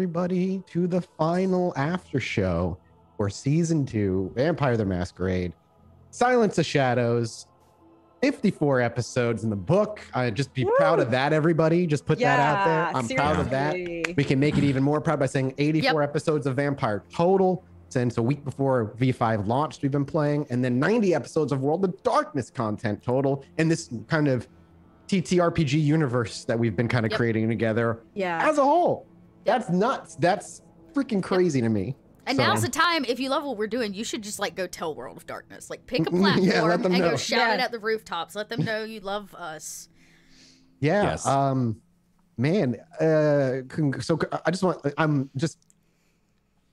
everybody to the final after show for season two, Vampire the Masquerade, Silence of Shadows. 54 episodes in the book. I just be proud of that, everybody. Just put that out there. I'm proud of that. We can make it even more proud by saying 84 episodes of Vampire total since a week before V5 launched. We've been playing, and then 90 episodes of World of Darkness content total in this kind of TTRPG universe that we've been kind of Yep. creating together Yeah. as a whole. That's nuts. That's freaking crazy to me. And So- now's the time. If you love what we're doing, you should just like go tell World of Darkness. Like pick a Yeah, platform let them and know. go shout it at the rooftops. Let them know you love us. Yeah. Yes. Um, man. Uh, so I just want. I'm just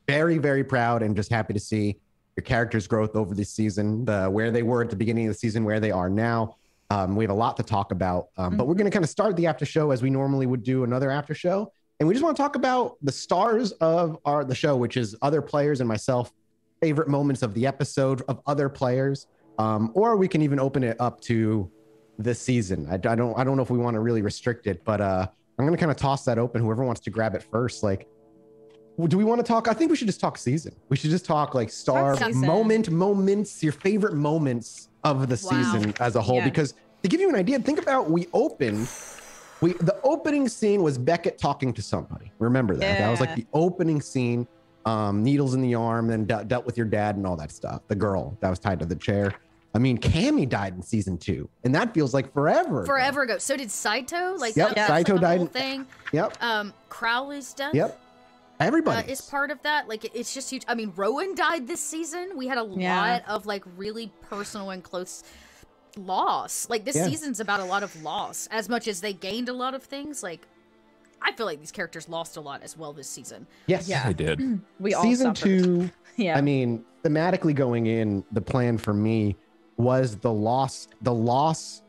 very, very proud and just happy to see your characters' growth over this season. The where they were at the beginning of the season, where they are now. Um, we have a lot to talk about, um, but we're going to kind of start the after show as we normally would do another after show, and we just want to talk about the stars of our the show, which is other players and myself, favorite moments of the episode of other players, um, or we can even open it up to this season. I, I don't I don't know if we want to really restrict it, but uh, I'm gonna kind of toss that open. Whoever wants to grab it first, like, do we want to talk? I think we should just talk season. We should just talk like star season. moment, moments, your favorite moments of the Wow. season as a whole. Yeah. Because to give you an idea, think about we opened. We the opening scene was Beckett talking to somebody. Remember that? That was like the opening scene. Um, needles in the arm, and de- dealt with your dad and all that stuff. The girl that was tied to the chair. I mean, Cammy died in season two, and that feels like forever. Forever ago. So did Saito. Like Yep, that- Saito like died whole thing. Yep. Um, Crowley's death. Yep. Uh, Everybody is part of that. Like it- it's just huge. I mean, Rowan died this season. We had a Yeah. lot of like really personal and close loss. Like this Yeah. season's about a lot of loss. As much as they gained a lot of things, like I feel like these characters lost a lot as well this season. Yes. Yeah. I did. We all Season suffered. two. Yeah. I mean, thematically going in, the plan for me was the loss, the loss,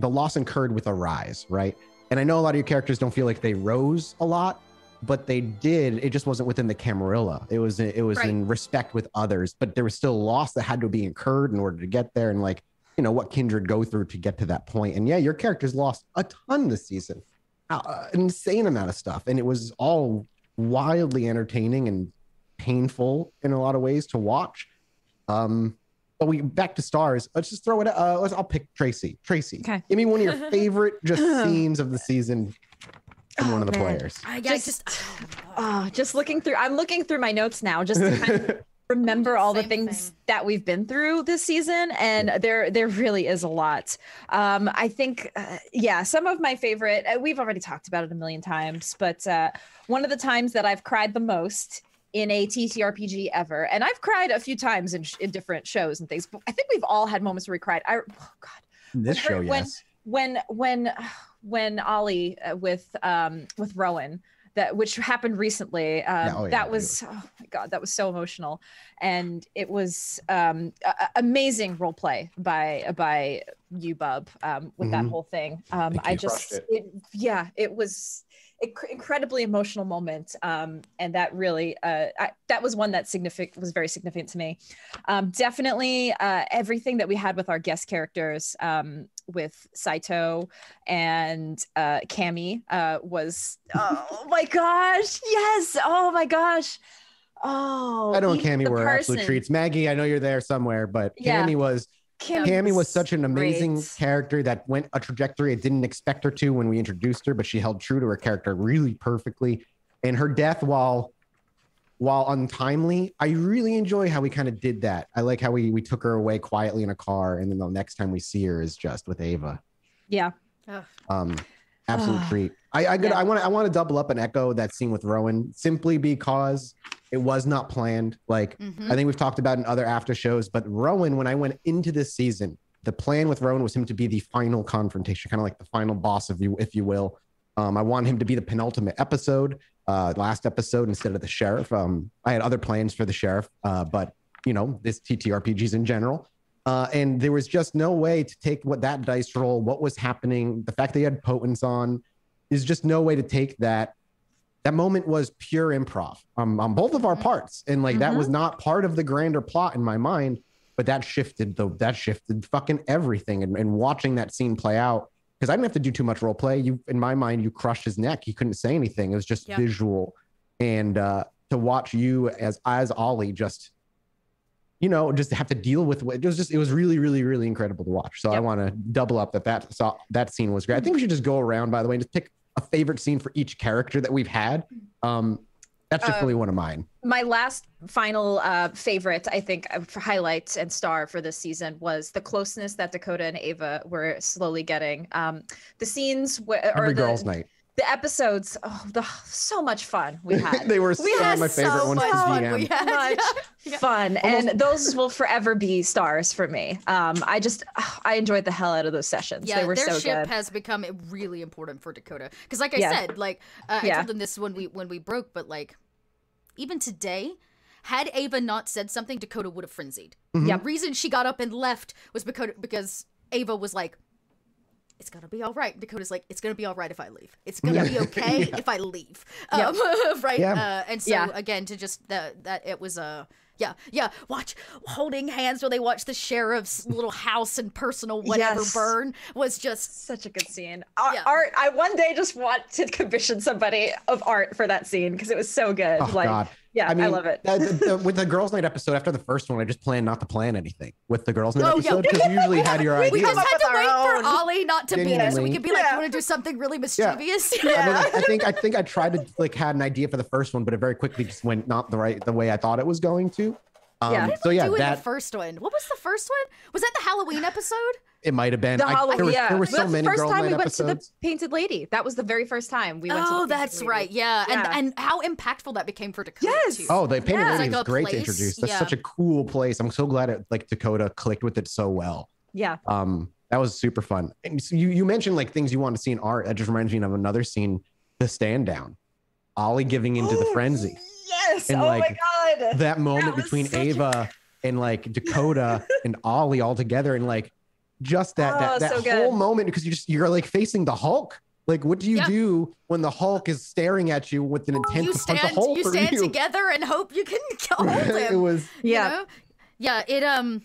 the loss incurred with a rise, right? And I know a lot of your characters don't feel like they rose a lot, but they did. It just wasn't within the Camarilla. It was it was Right. in respect with others, but there was still loss that had to be incurred in order to get there, and like you know what Kindred go through to get to that. And yeah, your characters lost a ton this season, uh, insane amount of stuff, and it was all wildly entertaining and painful in a lot of ways to watch. Um, but we back to stars. Let's just throw it. Uh, let's. I'll pick Tracy. Tracy, Okay. give me one of your favorite just scenes of the season from one of the Oh, man. players. I, I Just- just, Oh, just looking through. I'm looking through my notes now, just to kind of remember all the things thing. that we've been through this season, and there there really is a lot. Um, I think, uh, yeah, some of my favorite. Uh, we've already talked about it a million times, but uh, one of the times that I've cried the most in a TTRPG ever, and I've cried a few times in, sh- in different shows and things. But I think we've all had moments where we cried. I, oh God, this her- show, when- yes. when when when Ollie uh, with um with Rowan that which happened recently um oh yeah, that was oh my god that was so emotional and it was um a- amazing role play by by you bub um with that Mhm. whole thing um Thank i just Crushed it. yeah it was inc- incredibly emotional moment um and that really uh I, that was one that significant was very significant to me um definitely uh everything that we had with our guest characters um with saito and uh Cammy uh was oh my gosh yes oh my gosh oh I know Cammy were absolute treats. Maggie, I know you're there somewhere, but Yeah. Cammy was Cammy, Cammy was such an amazing great. character that went a trajectory I didn't expect her to when we introduced her, but she held true to her character really perfectly. And her death, while while untimely, I really enjoy how we kind of did that. I like how we we took her away quietly in a car, and then the next time we see her is just with Ava. yeah Ugh. Um, absolute treat. I I, gotta- Yeah. I want I want to double up and echo that scene with Rowan simply because it was not planned. Like Mhm. I think we've talked about in other after shows, but Rowan, when I went into this season, the plan with Rowan was him to be the final confrontation, kind of like the final boss, if you if you will. Um, I want him to be the penultimate episode, uh, last episode instead of the sheriff. Um, I had other plans for the sheriff, uh, but you know, this TTRPGs in general. Uh, and there was just no way to take what that dice roll, what was happening, the fact that he had potence on, is just no way to take that. That moment was pure improv um, on both of our parts, and like that was not part of the grander plot in my mind. But that shifted the that shifted fucking everything, and, and watching that scene play out because I didn't have to do too much role play. You, in my mind, you crushed his neck. He couldn't say anything. It was just Yeah. visual and uh, to watch you as as Ollie just you know just have to deal with it was just it was really really really incredible to watch so i want to double up that that saw that scene was great i think we should just go around by the way and just pick a favorite scene for each character that we've had um that's definitely Uh, really one of mine my last final uh, favorite, I think, for highlight and star for this season was the closeness that Dakota and Ava were slowly getting. Um, the scenes where, every the, girls night the episodes, oh, the so much fun we had. they were We some had of my favorite so ones to much fun. We had- much Yeah. fun, and those will forever be stars for me. Um, I just, I enjoyed the hell out of those sessions. Yeah, they were their so ship good. has become really important for Dakota. Because, like I Yeah. said, like uh, I Yeah. told them this when we when we broke, but like even today, had Ava not said something, Dakota would have frenzied. Mhm. Yeah, reason she got up and left was because because Ava was like, "It's gonna be all right." Dakota's like, "It's gonna be all right if I leave. It's gonna be okay Yeah. if I leave." Yep. Um, right? Yeah. Uh, and so Yeah. again, to just that that it was a. yeah, yeah. Watch holding hands while they watch the sheriff's little house and personal whatever Yes. burn was just Such a good scene. Ar- Yeah. Art. I one day just want to commission somebody of art for that scene because it was so good. Oh like, God! Yeah, I, love it. the- the- the- with the girls' night episode after the first one, I just planned not to plan anything with the girls' night Oh, episode because you usually had your We We just had to wait our for. Ollie not to be there so we could be like, Yeah. you want to do something really mischievous? I, mean, I think I think I tried to like had an idea for the first one, but it very quickly just went not the right the way I thought it was going to. Um, Yeah. So yeah, do in that the first one. What was the first one? Was that the Halloween episode? it might have been. The I, Halloween, there was, yeah. there were That's so the first time night we went to the Painted Lady. That was the very first time we went. to Oh, the that's Lady. right. Yeah. Yeah. And and how impactful that became for Dakota Yes. too. Oh, the Painted Yeah. Lady Like was a great to introduce. That's yeah. such a cool place. I'm so glad it like Dakota clicked with it so well. Yeah. Um, that was super fun. And so you you mentioned like things you want to see in art. That just reminds me of another scene, the stand down, Ollie giving into the frenzy. Yes. And, oh like, my god. That moment was between such a- Ava and like Dakota and Ollie all together, and like just that Oh, that, that so good. whole moment because you just you're like facing the Hulk. Like, what do you Yeah. do when the Hulk is staring at you with an intent you to punch a stand hole you through stand you? together and hope you can hold it him. It was you Yeah. know? Yeah, it um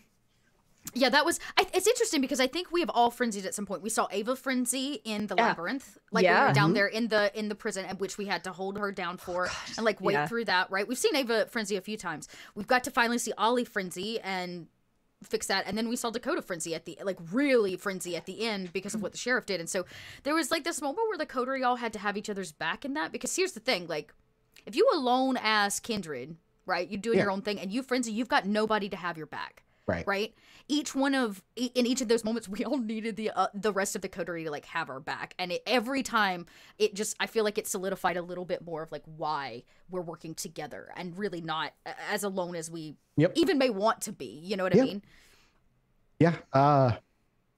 yeah, that was. I, it's interesting because I think we have all frenzied at some point. We saw Ava frenzy in the Yeah. labyrinth, like we were down Mhm. there in the in the prison, at which we had to hold her down for and like wait Yeah. through that. Right? We've seen Ava frenzy a few times. We've got to finally see Ollie frenzy and fix that, and then we saw Dakota frenzy at the like really frenzy at the end because of what the sheriff did. And so there was like this moment where the coterie all had to have each other's back in that. Because here's the thing, like if you alone as kindred, right, you're doing Yeah. your own thing, and you frenzy, you've got nobody to have your back right. right each one of in each of those moments we all needed the uh, the rest of the coterie to like have our back and it, every time it just i feel like it solidified a little bit more of like why we're working together and really not as alone as we Yep. even may want to be you know what i mean Yeah. Uh,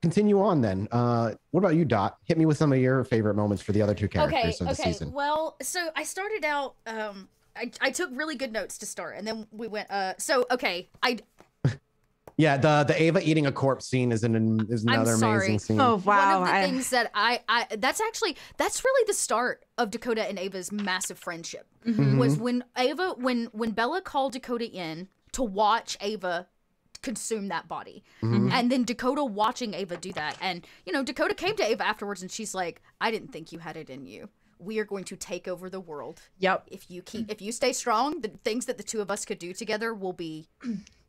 continue on then. Uh, what about you, Dot? Hit me with some of your favorite moments for the other two characters okay of the okay season. well so i started out um I, I took really good notes to start and then we went uh so okay i Yeah, the the Ava eating a corpse scene is an is I'm another sorry. amazing scene. Oh wow. One of the I- things that I, I that's actually that's really the start of Dakota and Ava's massive friendship Mhm. was when Ava when when Bella called Dakota in to watch Ava consume that body. Mhm. And then Dakota watching Ava do that. And you know, Dakota came to Ava afterwards and she's like, "I didn't think you had it in you. We are going to take over the world. Yep. If you keep if you stay strong, the things that the two of us could do together will be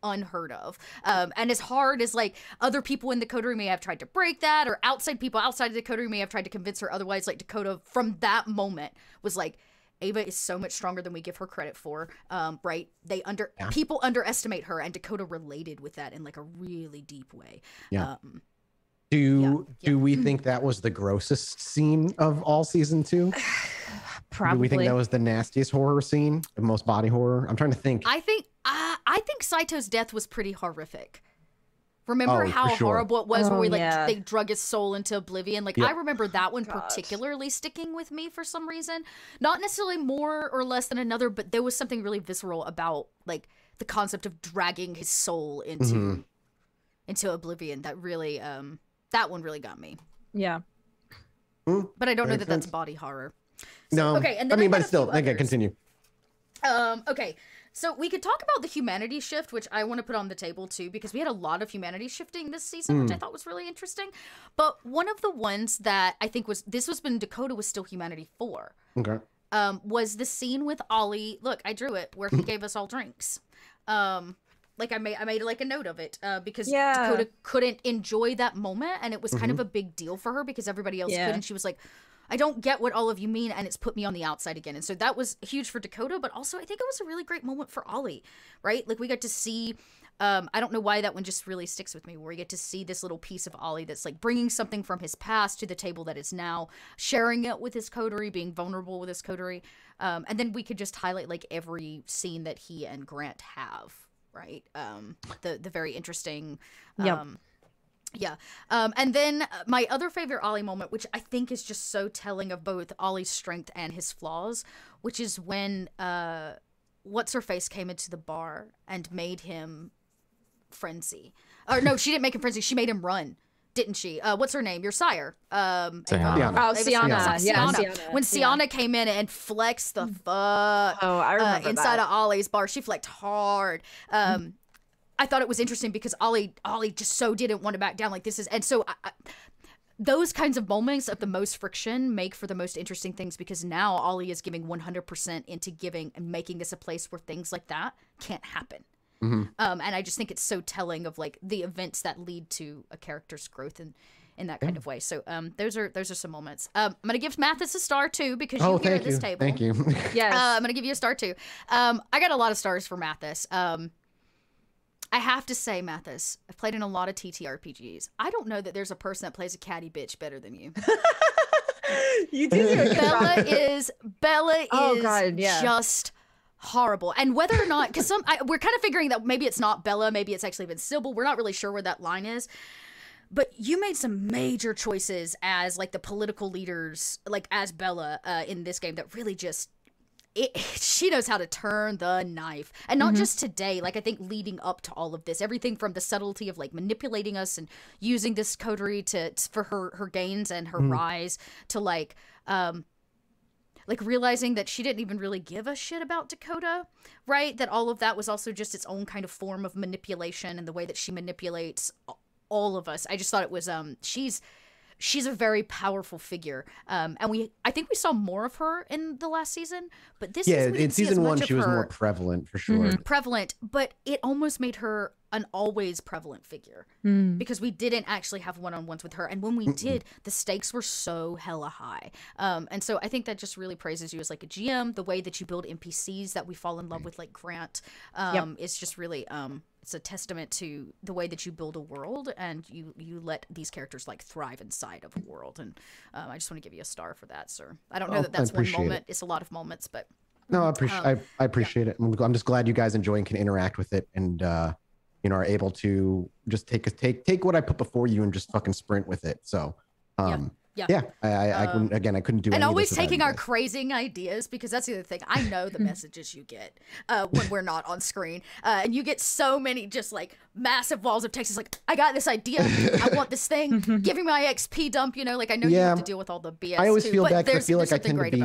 unheard of. Um, and as hard as like other people in the coterie may have tried to break that, or outside people outside of the coterie may have tried to convince her otherwise, like Dakota from that moment was like, Ava is so much stronger than we give her credit for. Um, right? They under Yeah. people underestimate her, and Dakota related with that in like a really deep way. Yeah. Um, Do yeah. do we think that was the grossest scene of all season two? Probably. Do we think that was the nastiest horror scene, the most body horror? I'm trying to think. I think uh, I think Saito's death was pretty horrific. Remember Oh, how sure. horrible it was where Oh, we like yeah. they drug his soul into oblivion? Like Yep. I remember that one God. particularly sticking with me for some reason. Not necessarily more or less than another, but there was something really visceral about like the concept of dragging his soul into Mhm. into oblivion that really um that one really got me. Yeah. But I don't know Makes that that's body horror. no. okay, and I then I mean, had but still, few okay, continue. Um, okay. So we could talk about the humanity shift, which I want to put on the table too, because we had a lot of humanity shifting this season, which I thought was really interesting. But one of the ones that I think was this was when Dakota was still humanity four. Okay. um, was the scene with Ollie. Look, I drew it where he gave us all drinks. Um, like I made I made like a note of it uh, because Yeah. Dakota couldn't enjoy that moment, and it was kind of a big deal for her because everybody else Yeah. could, and she was like. I don't get what all of you mean, and it's put me on the outside again. And so that was huge for Dakota, but also I think it was a really great moment for Ollie, right? Like we got to see. Um, I don't know why that one just really sticks with me, where we get to see this little piece of Ollie that's like bringing something from his past to the table that is now, sharing it with his coterie, being vulnerable with his coterie, um, and then we could just highlight like every scene that he and Grant have, right? Um, the the very interesting, Yep. um, yeah. Um, and then my other favorite Ollie moment, which I think is just so telling of both Ollie's strength and his flaws, which is when uh, what's her face came into the bar and made him frenzy. Or no, she didn't make him frenzy. She made him run. Didn't she? Uh, what's her name? Your sire. Um, Sienna. Ava- Sienna. Oh, Ava Sienna. Yeah, Sienna. Sienna. When Yeah. Came in and flexed the fuck Oh, I uh, remember inside that. of Ollie's bar. She flexed hard. Um, I thought it was interesting because Ollie, Ollie just so didn't want to back down. Like this is, and so I, I, those kinds of moments of the most friction make for the most interesting things because now Ollie is giving 100% into giving and making this a place where things like that can't happen. Um, and I just think it's so telling of like the events that lead to a character's growth and in that kind of way. So um, those are those are some moments. Um, I'm gonna give Mathas a star too because you Oh, here at this you. table. Thank you. yeah, Uh, I'm gonna give you a star too. Um, I got a lot of stars for Mathas. Um, I have to say, Mathas, I've played in a lot of TTRPGs. I don't know that there's a person that plays a catty bitch better than you. you do do a good Bella is Bella Oh, is God, yeah. just horrible. And whether or not, because some I, we're kind of figuring that maybe it's not Bella, maybe it's actually been Sybil. We're not really sure where that line is. But you made some major choices as like the political leaders, like as Bella uh, in this game, that really just it, she knows how to turn the knife and not just today like i think leading up to all of this everything from the subtlety of like manipulating us and using this coterie to for her her gains and her rise to like um like realizing that she didn't even really give a shit about Dakota, right? That all of that was also just its own kind of form of manipulation and the way that she manipulates all of us. I just thought it was um she's she's a very powerful figure. Um and we I think we saw more of her in the last season, but this yeah, season we in didn't see as season one, she was her more prevalent for sure. prevalent, but it almost made her an always prevalent figure Hmm. because we didn't actually have one-on-ones with her and when we did the stakes were so hella high um, and so i think that just really praises you as like a gm the way that you build npcs that we fall in love with like grant um, is just really um, it's a testament to the way that you build a world and you you let these characters like thrive inside of a world and um, i just want to give you a star for that sir i don't know Oh, that that's one appreciate it. moment it's a lot of moments but No, I appreciate Um, I, I appreciate it. I'm, I'm just glad you guys enjoy and can interact with it, and uh, you know are able to just take a take take what I put before you and just fucking sprint with it. So, um, yeah. yeah, I, I, I couldn't, again, I couldn't do. and any of always this taking our guys. crazing ideas because that's the other thing i know the messages you get uh, when we're not on screen uh, and you get so many just like massive walls of text it's like i got this idea i want this thing give me my xp dump you know like i know you have to deal with all the bs I always too, feel but bad 'cause I feel like I tend to be-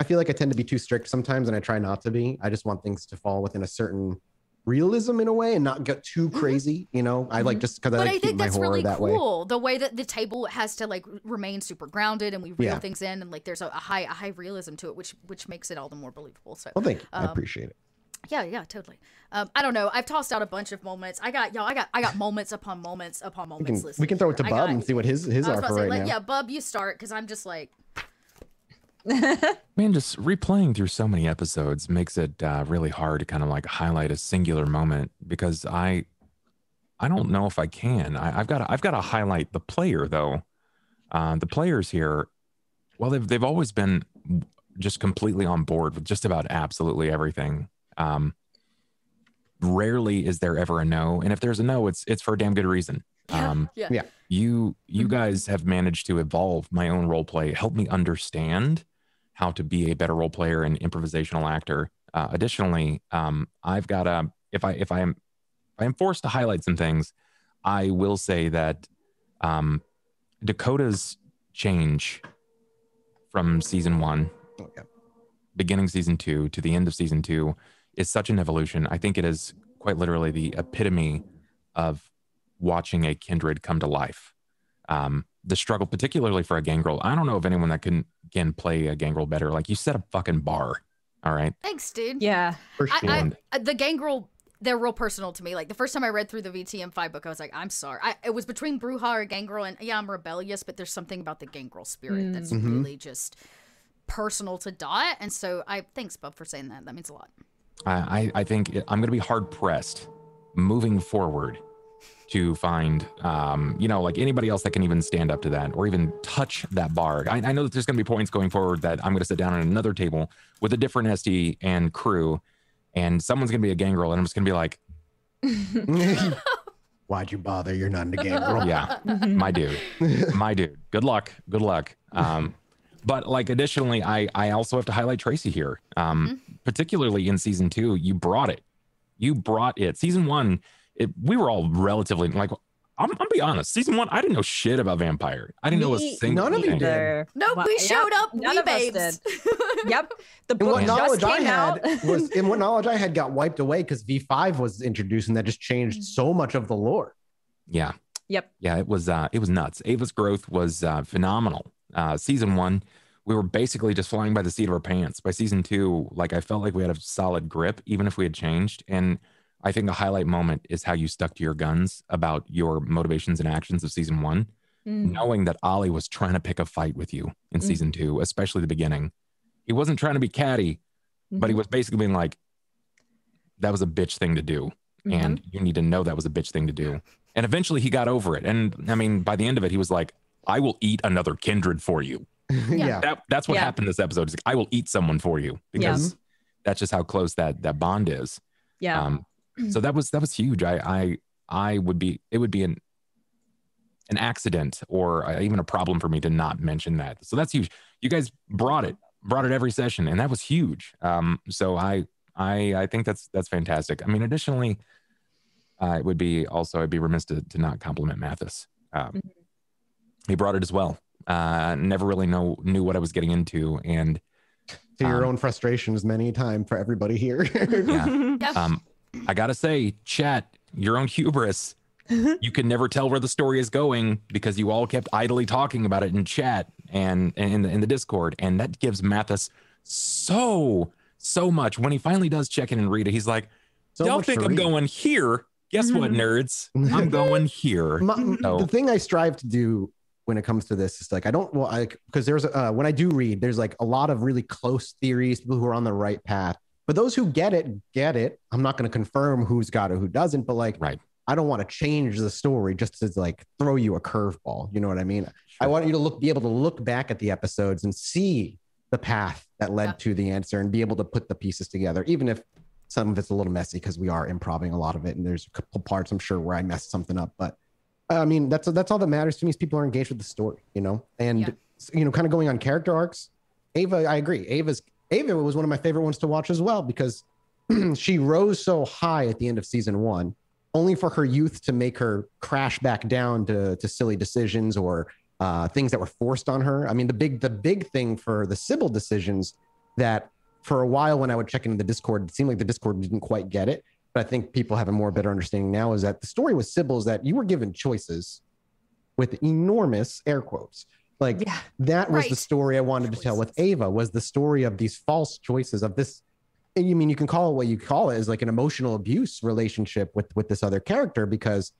I feel like I tend to be too strict sometimes, and I try not to be. I just want things to fall within a certain realism in a way and not get too crazy. You know, I like just because I Mm-hmm. but like I keep think my that's horror really that way. cool. The way that the table has to like remain super grounded and we reel Yeah. things in and like there's a, a high a high realism to it, which which makes it all the more believable. So Well, thank you. I Um, appreciate it. Yeah, yeah, totally. Um, I don't know. I've tossed out a bunch of moments. I got y'all. I got I got moments upon moments upon We moments. can, we can throw it to I Bub got- and see what his his are for say, right now. yeah, Bub, you start because I'm just like, Man, just replaying through so many episodes makes it uh, really hard to kind of like highlight a singular moment because I, I don't know if I can. I, I've got to, I've got to highlight the player though. Uh, the players here, well, they've they've always been just completely on board with just about absolutely everything. Um, rarely is there ever a no, and if there's a no, it's it's for a damn good reason. yeah, Um, yeah, yeah. you you Mhm. guys have managed to evolve my own role play help me understand how to be a better role player and improvisational actor uh, additionally um, i've got a if i if i am if i am forced to highlight some things i will say that um, dakota's change from season one Oh, yeah. beginning season two to the end of season two is such an evolution. I think it is quite literally the epitome of watching a kindred come to life. Um, the struggle, particularly for a gangrel. I don't know of anyone that can can play a gangrel better. Like you set a fucking bar. All right. Thanks, dude. Yeah. I, sure. I, I- the gangrel they're real personal to me. Like the first time I read through the VTM5 book, I was like, I'm sorry. I, it was between Brujah or Gangrel, and yeah, I'm rebellious, but there's something about the Gangrel spirit that's Mhm. really just personal to Dot. And so I thanks, Bub, for saying that. That means a lot. I, I I think I'm going to be hard pressed moving forward to find, um, you know, like anybody else that can even stand up to that or even touch that bar. I, I know that there's going to be points going forward that I'm going to sit down at another table with a different ST and crew, and someone's going to be a gangrel, and I'm just going to be like, Why'd you bother? You're not in the game, girl. yeah, my dude, my dude. Good luck, good luck. Um, but like additionally, I I also have to highlight Tracy here, um, particularly in season two. You brought it, you brought it. Season one, it, we were all relatively like. I'm, I'm be honest. Season one, I didn't know shit about vampire. I didn't know a Me single none of you thing. did. Either. Nope, Well, we yeah, showed up. none we of us babes. Yep. The And what just knowledge I had out. was, and what knowledge I had got wiped away because V5 was introduced, and that just changed so much of the lore. Yeah. Yep. Yeah, it was uh it was nuts. Ava's growth was uh phenomenal. Uh season 1, we were basically just flying by the seat of our pants. By season 2, like I felt like we had a solid grip even if we had changed and I think a highlight moment is how you stuck to your guns about your motivations and actions of season 1, Mm. knowing that Ollie was trying to pick a fight with you in Mm. season 2, especially the beginning. He wasn't trying to be catty, but he Mhm. was basically being like that was a bitch thing to do Mhm. and you need to know that was a bitch thing to do. And eventually he got over it. And I mean, by the end of it, he was like, I will eat another kindred for you. yeah. That, that's what Yeah. happened this episode. Is like, I will eat someone for you because that's just how close that that bond is. yeah. Um, so that was that was huge. I I I would be it would be an an accident or uh, even a problem for me to not mention that. So that's huge. You guys brought it, brought it every session, and that was huge. Um, so I I I think that's that's fantastic. I mean, additionally, uh, it would be also I'd be remiss to to not compliment Mathas. Um, Mhm. He brought it as well. Uh, never really know knew what I was getting into, and to your Um, own frustrations many a time for everybody here. yeah. Yeah. Um, I gotta say, chat, your own hubris. you can never tell where the story is going because you all kept idly talking about it in chat and, and in, the, in the Discord, and that gives Mathas so so much. When he finally does check in and read it, he's like, So "Y'all think I'm read. going here? Guess what, Mhm. nerds? I'm going here." My- So- The thing I strive to do when it comes to this is like I don't well like because there's uh, when I do read there's like a lot of really close theories people who are on the right path but those who get it get it I'm not going to confirm who's got it who doesn't but like Right. I don't want to change the story just to like throw you a curveball you know what I mean I want you to look be able to look back at the episodes and see the path that led Yeah. to the answer and be able to put the pieces together even if some of it's a little messy because we are improving a lot of it and there's a couple parts I'm sure where I messed something up but I mean, that's that's all that matters to me is people are engaged with the story, you know, and Yeah. you know, kind of going on character arcs. Ava, I agree. Ava's Ava was one of my favorite ones to watch as well because she rose so high at the end of season one, only for her youth to make her crash back down to to silly decisions or uh, things that were forced on her. I mean, the big the big thing for the Sybil decisions that for a while when I would check into the Discord, it seemed like the Discord didn't quite get it but I think people have a more better understanding now is that the story with Sybil is that you were given choices with enormous air quotes. Like Yeah. that was the story I wanted to tell with Ava was the story of these false choices of this. And you mean you can call it what you call it is like an emotional abuse relationship with with this other character because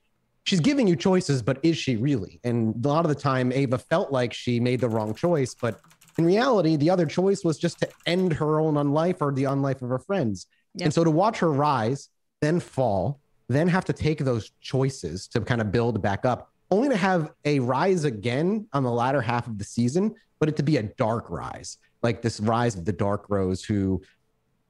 she's giving you choices, but is she really? And a lot of the time, Ava felt like she made the wrong choice, but in reality, the other choice was just to end her own unlife or the unlife of her friends. Yep. And so to watch her rise, then fall, then have to take those choices to kind of build back up, only to have a rise again on the latter half of the season, but it to be a dark rise, like this rise of the Dark Rose, who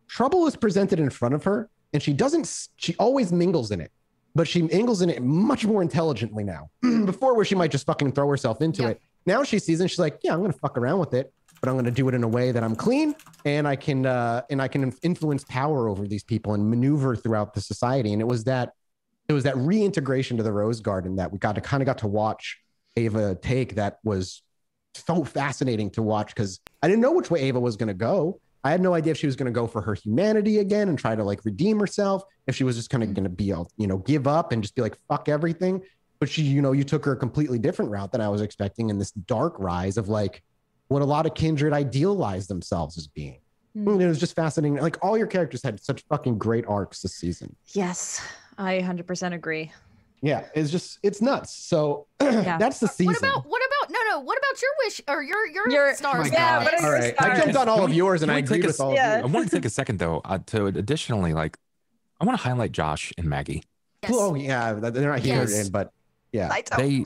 trouble is presented in front of her, and she doesn't. She always mingles in it, but she mingles in it much more intelligently now. Before, where she might just fucking throw herself into Yeah. it. Now she sees it, and she's like, "Yeah, I'm gonna fuck around with it." But I'm going to do it in a way that I'm clean and I can uh, and I can influence power over these people and maneuver throughout the society. And it was that it was that reintegration to the Rose Garden that we got to kind of got to watch Ava take that was so fascinating to watch because I didn't know which way Ava was going to go. I had no idea if she was going to go for her humanity again and try to like redeem herself, if she was just kind of going to be, all, you know, give up and just be like, fuck everything. but she, you know, you took her a completely different route than I was expecting in this dark rise of like what a lot of kindred idealize themselves as being. And It was just fascinating. Like all your characters had such fucking great arcs this season. Yes, I 100% agree. Yeah, it's just it's nuts. So Yeah. that's the season. What about what about no no? What about your wish or your your, Your- stars? my Yeah, God. what are all I jumped on all of yours and can I we agreed a with all Yeah. of I want to take a second though uh, to additionally like I want to highlight Josh and Maggie. Yes. Oh yeah, they're not here, Yes. but yeah, I. They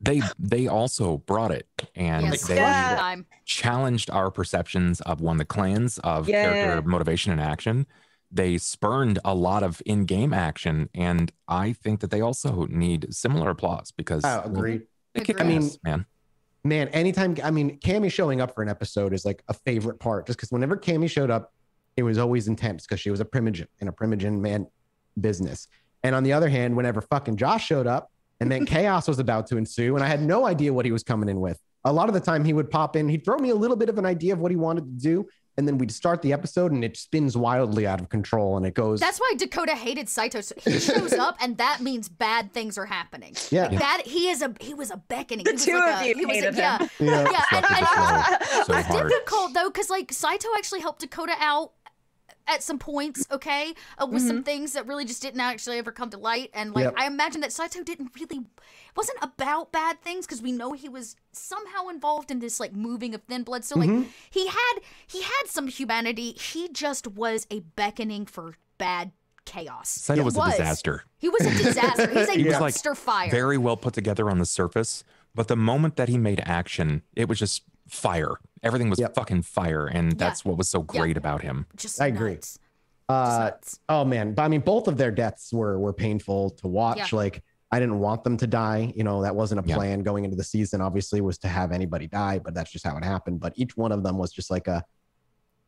they they also brought it and Yes. they Yeah. Challenged our perceptions of one the clans of Yeah. character motivation and action. They spurned a lot of in-game action, and I think that they also need similar applause because oh, I agree. they kick Agreed. I mean, ass, man. man, anytime I mean Cammy showing up for an episode is like a favorite part, just because whenever Cammy showed up, it was always intense because she was a primogen in a primogen man business. And on the other hand, whenever fucking Josh showed up and then chaos was about to ensue, and I had no idea what he was coming in with. A lot of the time he would pop in, he'd throw me a little bit of an idea of what he wanted to do, and then we'd start the episode and it spins wildly out of control and it goes That's why Dakota hated Saito. So he shows up, and that means bad things are happening. Yeah. Like that he is a he was a beckoning. The he was two like of a, you he was a, hated yeah, him. Yeah. yeah. And, and the flow so it's hard. difficult though, because like Saito actually helped Dakota out at some points, okay, uh, with some things that really just didn't actually ever come to light. And like Yep. I imagine that Saito didn't really wasn't about bad things because we know he was somehow involved in this like moving of thin blood. So like he had he had some humanity. He just was a beckoning for bad chaos. Saito He was a disaster. He was a disaster. He's a He was like monster fire. Very well put together on the surface, but the moment that he made action, it was just fire. Everything was Yep. fucking fire, and that's what was so Yeah. great about him. just I agree. nuts. Just uh nuts. Oh man, but I mean, both of their deaths were were painful to watch. Yeah. Like, I didn't want them to die. You know, that wasn't a Yeah. plan going into the season. Obviously, was to have anybody die, but that's just how it happened. But each one of them was just like a,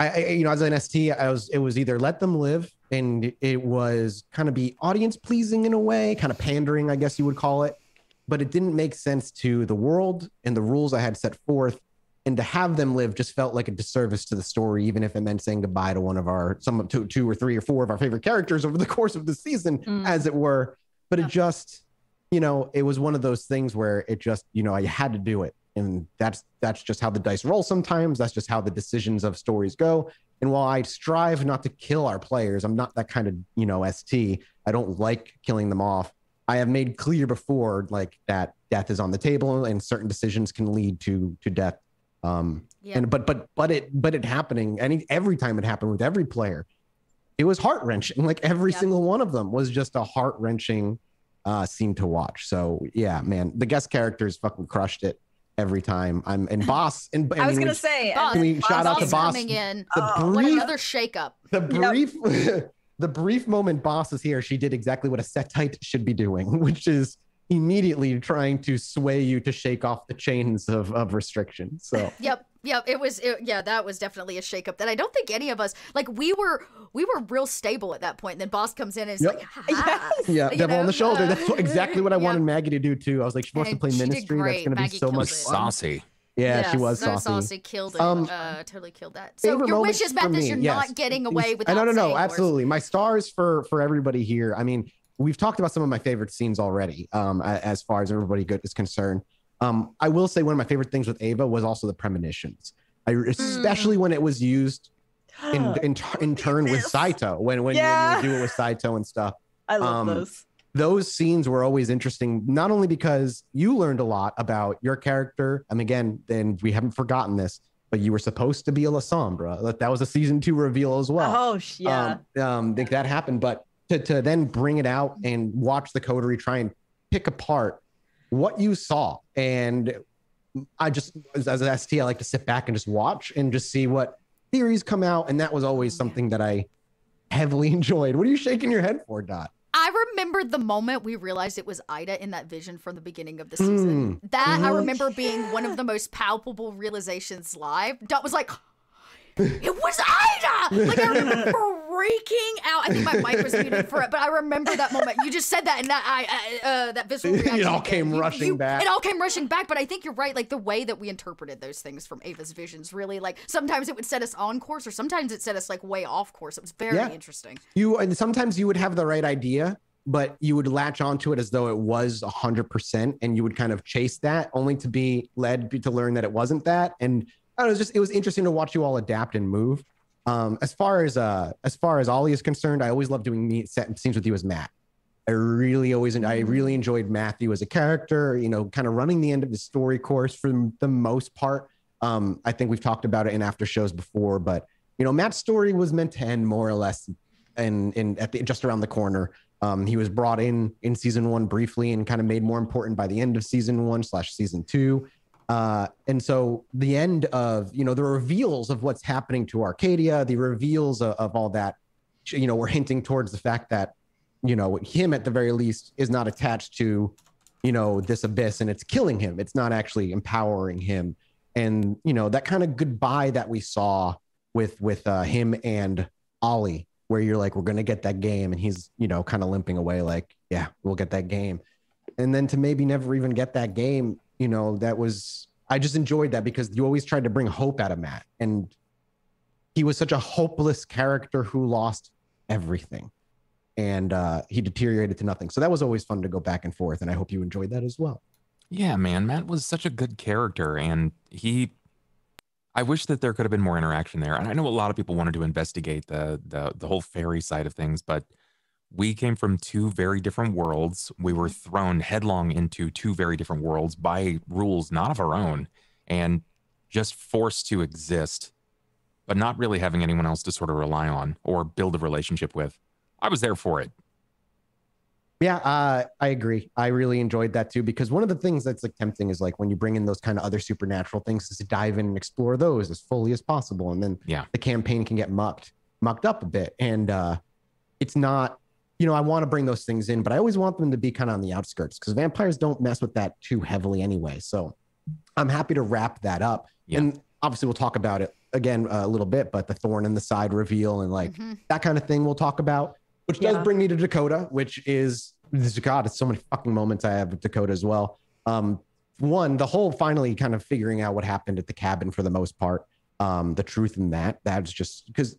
I, I you know, as an ST, I was it was either let them live, and it was kind of be audience pleasing in a way, kind of pandering, I guess you would call it. But it didn't make sense to the world and the rules I had set forth and to have them live just felt like a disservice to the story, even if it meant saying goodbye to one of our some two, two or three or four of our favorite characters over the course of the season, Mm. as it were. But Yeah. it just, you know, it was one of those things where it just, you know, I had to do it, and that's that's just how the dice roll. Sometimes that's just how the decisions of stories go. And while I strive not to kill our players, I'm not that kind of, you know, ST. I don't like killing them off. I have made clear before, like that death is on the table, and certain decisions can lead to to death. Um, Yeah. and but but but it but it happening any every time it happened with every player, it was heart wrenching. Like every Yeah. single one of them was just a heart wrenching uh, scene to watch. So yeah, man, the guest characters fucking crushed it every time. I'm and boss and I was mean, gonna we- say, Boss- we shout out to Boss Boss? coming in. the Oh, brief another shakeup. the Yep. brief the brief moment boss is here she did exactly what a set setite should be doing which is immediately trying to sway you to shake off the chains of, of restriction so Yep. Yep. It was. It, yeah, that was definitely a shakeup that I don't think any of us like. We were we were real stable at that point. And then boss comes in and is Yep. like, "Ha-ha." yeah You devil on the shoulder that's what, exactly what i yeah. wanted maggie to do too i was like she wants to play she ministry that's going to be so much it. Saucy. yeah she was so saucy, Killed it. Um, uh, totally killed that. So your moments wishes, for Beth, is me, you're yes. not getting away with. No no no absolutely my stars for for everybody here i mean we've talked about some of my favorite scenes already um as far as everybody good is concerned um i will say one of my favorite things with ava was also the premonitions I, especially when it was used in in, in turn with. Saito when when, Yeah. when you do it with Saito and stuff. I love um, those. Those scenes were always interesting, not only because you learned a lot about your character. and again, then we haven't forgotten this, but you were supposed to be a Lasombra. That that was a season two reveal as well. oh yeah. Um, um, think that happened, but to, to then bring it out and watch the coterie try and pick apart what you saw. And I just, as, as an ST, I like to sit back and just watch and just see what theories come out. And that was always something that I heavily enjoyed. What are you shaking your head for, Dot? I remember the moment we realized it was Ida in that vision from the beginning of the season. Hmm. That I Oh, remember being one of the most palpable realizations live. Dot was like, "It was Ida!" Like I remember freaking out. I think my mic was muted for it, but I remember that moment. You just said that, and that I uh, uh, that visual It all came You- rushing you- back. It all came rushing back. But I think you're right. Like the way that we interpreted those things from Ava's visions, really, like sometimes it would set us on course, or sometimes it set us like way off course. It was very Yeah. interesting. You and sometimes you would have the right idea, but you would latch onto it as though it was 100% and you would kind of chase that only to be led to learn that it wasn't that and I don't know, it was just it was interesting to watch you all adapt and move um, as far as uh as far as ollie is concerned i always love doing meet set scenes with you as matt. I really always i really enjoyed matthew as a character you know kind of running the end of the story course for the most part. Um, i think we've talked about it in after shows before but you know matt's story was meant to end more or less and and at the just around the corner. Um, he was brought in in season one briefly and kind of made more important by the end of season one slash season two. Uh, and so the end of you know the reveals of what's happening to Arcadia, the reveals of, of all that, you know, we're hinting towards the fact that you know him at the very least is not attached to you know this abyss and it's killing him. It's not actually empowering him. And you know that kind of goodbye that we saw with with uh, him and Ollie where you're like, we're to get that game. And he's, you know, kind of limping away, like, yeah, we'll get that game. And then to maybe never even get that game, you know, that was, I just enjoyed that because you always tried to bring hope out of Matt. And he was such a hopeless character who lost everything and uh, he deteriorated to nothing. So that was always fun to go back and forth. And I hope you enjoyed that as well. Yeah, man, Matt was such a good character and he I wish that there could have been more interaction there. And I know a lot of people wanted to investigate the the the whole fairy side of things, but we came from two very different worlds. We were thrown headlong into two very different worlds by rules not of our own and just forced to exist, but not really having anyone else to sort of rely on or build a relationship with. I was there for it. Yeah, uh, I agree. I really enjoyed that too because one of the things that's like tempting is like when you bring in those kind of other supernatural things is to dive in and explore those as fully as possible, and then Yeah. the campaign can get mucked mucked up a bit, and uh, it's not. You know, I want to bring those things in, but I always want them to be kind of on the outskirts because vampires don't mess with that too heavily anyway. So I'm happy to wrap that up, Yeah. and obviously we'll talk about it again uh, a little bit, but the thorn in the side reveal and like Mhm. that kind of thing we'll talk about which does bring me to Dakota, which is this- God, it's so many fucking moments I have with Dakota as well. Um, one, the whole finally kind of figuring out what happened at the cabin for the most part. Um, the truth in that, that's just because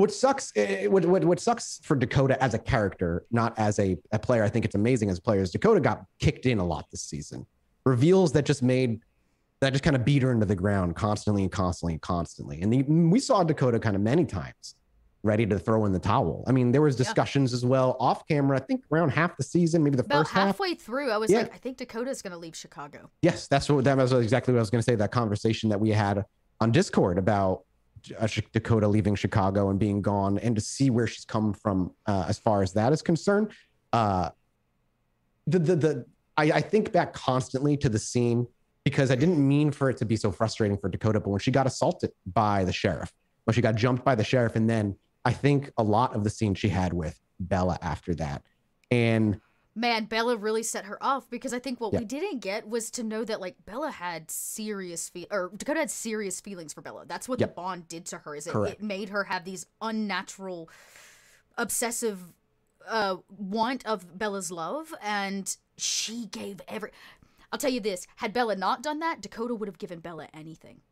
what sucks, eh, what, what, what sucks for Dakota as a character, not as a, a player, I think it's amazing as players Dakota got kicked in a lot this season. Reveals that just made that just kind of beat her into the ground constantly and constantly and constantly. And the, we saw Dakota kind of many times ready to throw in the towel. I mean, there was Yeah. discussions as well off camera. I think around half the season, maybe the About first half. halfway through, I was Yeah. like, I think Dakota's going to leave Chicago. Yes, that's what that was exactly what I was going to say. That conversation that we had on Discord about uh, Dakota leaving Chicago and being gone, and to see where she's come from uh, as far as that is concerned. Uh, the the the I, I think back constantly to the scene because I didn't mean for it to be so frustrating for Dakota, but when she got assaulted by the sheriff, when she got jumped by the sheriff, and then I think a lot of the scene she had with Bella after that, and Man, Bella really set her off because I think what Yeah. we didn't get was to know that like Bella had serious fe- or Dakota had serious feelings for Bella. That's what Yep. the bond did to her. Is it, Correct. it made her have these unnatural, obsessive uh want of Bella's love, and she gave every. I'll tell you this: had Bella not done that, Dakota would have given Bella anything.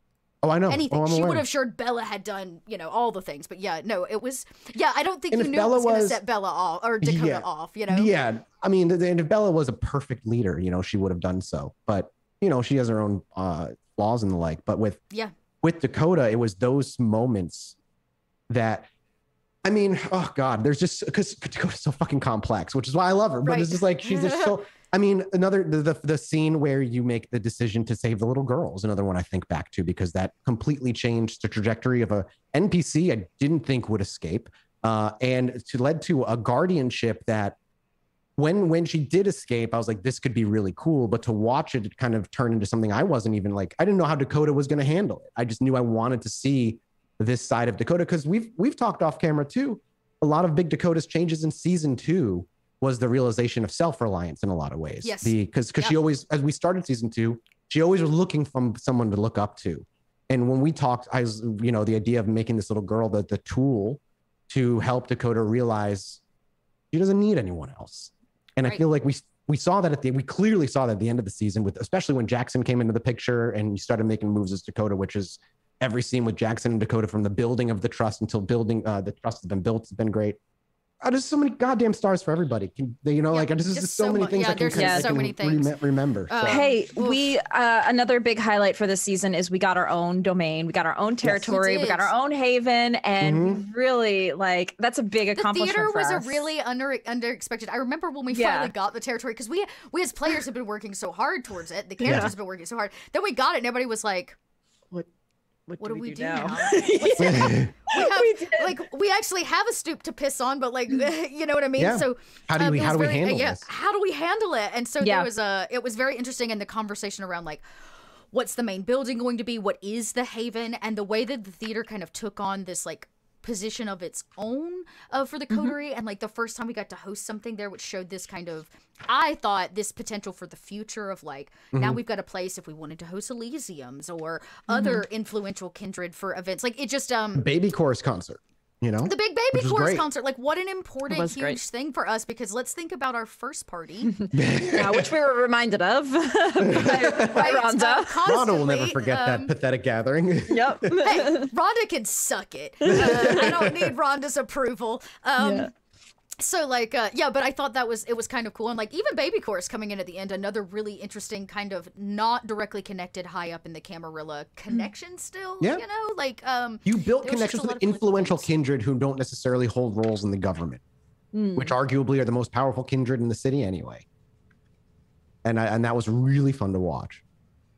Oh, I know anything. Oh, she aware. would have assured Bella had done, you know, all the things. But yeah, no, it was. Yeah, I don't think And you knew Bella it was, going to set Bella off or Dakota Yeah. off. You know. Yeah, I mean, and if Bella was a perfect leader, you know, she would have done so. But you know, she has her own uh, flaws and the like. But with Yeah. with Dakota, it was those moments that, I mean, oh god, there's just because Dakota's so fucking complex, which is why I love her. But Right. it's just like she's just so. I mean, another the, the the scene where you make the decision to save the little girl is another one I think back to because that completely changed the trajectory of a NPC I didn't think would escape, uh, and to led to a guardianship that when when she did escape, I was like, this could be really cool. But to watch it kind of turn into something I wasn't even like, I didn't know how Dakota was going to handle it. I just knew I wanted to see this side of Dakota because we've we've talked off camera too. A lot of Big Dakota's changes in season two was the realization of self reliance in a lot of ways. Yes. because because she always as we started season two, she always was looking from someone to look up to. And when we talked, I was you know the idea of making this little girl the the tool to help Dakota realize she doesn't need anyone else. And I feel like we we saw that at the we clearly saw that at the end of the season with especially when Jackson came into the picture and you started making moves as Dakota, which is every scene with Jackson and Dakota from the building of the trust until building uh, the trust has been built has been great. Uh, there's so many goddamn stars for everybody. Can they, you know, Yeah, like there's just, just so, so many things yeah, I can, there's kind of- just I so can many things. rem- remember. Uh, so. Hey, Oof. we uh, another big highlight for this season is we got our own domain, we got our own territory, we, got our own haven, and Mhm. really like that's a big the accomplishment. theater for was us. a really under underexpected. I remember when we Yeah. finally got the territory because we we as players have been working so hard towards it. The characters have been working so hard. Then we got it, and everybody was like, what, "What do we do now? now?" We have, We like we actually have a stoop to piss on, but like you know what I mean. Yeah. So How do um, we- it how was do we very- handle yeah, this? How do we handle it? And so Yeah. there was a it was very interesting in the conversation around like what's the main building going to be? What is the haven? And the way that the theater kind of took on this like position of its own uh, for the Mm-hmm. coterie and like the first time we got to host something there which showed this kind of i thought this potential for the future of like Mm-hmm. now we've got a place if we wanted to host elysiums or Mm-hmm. other influential kindred for events like it just um baby chorus concert, you know? the big baby chorus great. concert like what an important huge great. thing for us because let's think about our first party Yeah, which we were reminded of by, by? Rhonda. Uh, Rhonda will never forget um, that pathetic gathering. yep. hey, Rhonda can suck it. Uh, I don't need Rhonda's approval. Um, Yeah. So like, uh, yeah, but I thought that was it was kind of cool, and like even Baby Chorus coming in at the end, another really interesting kind of not directly connected high up in the Camarilla connection. Still, Yeah. you know, like um, You built There was just connections with lot of really influential things. kindred who don't necessarily hold roles in the government, Mm. which arguably are the most powerful kindred in the city anyway. And I, and that was really fun to watch.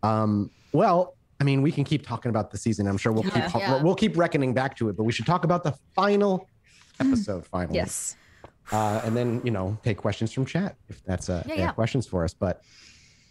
Um, well, I mean, we can keep talking about the season. I'm sure we'll Yeah. keep Yeah. we'll keep reckoning back to it, but we should talk about the final episode finally. Yes. Uh, and then you know take questions from chat if that's uh, Yeah, yeah. questions for us. But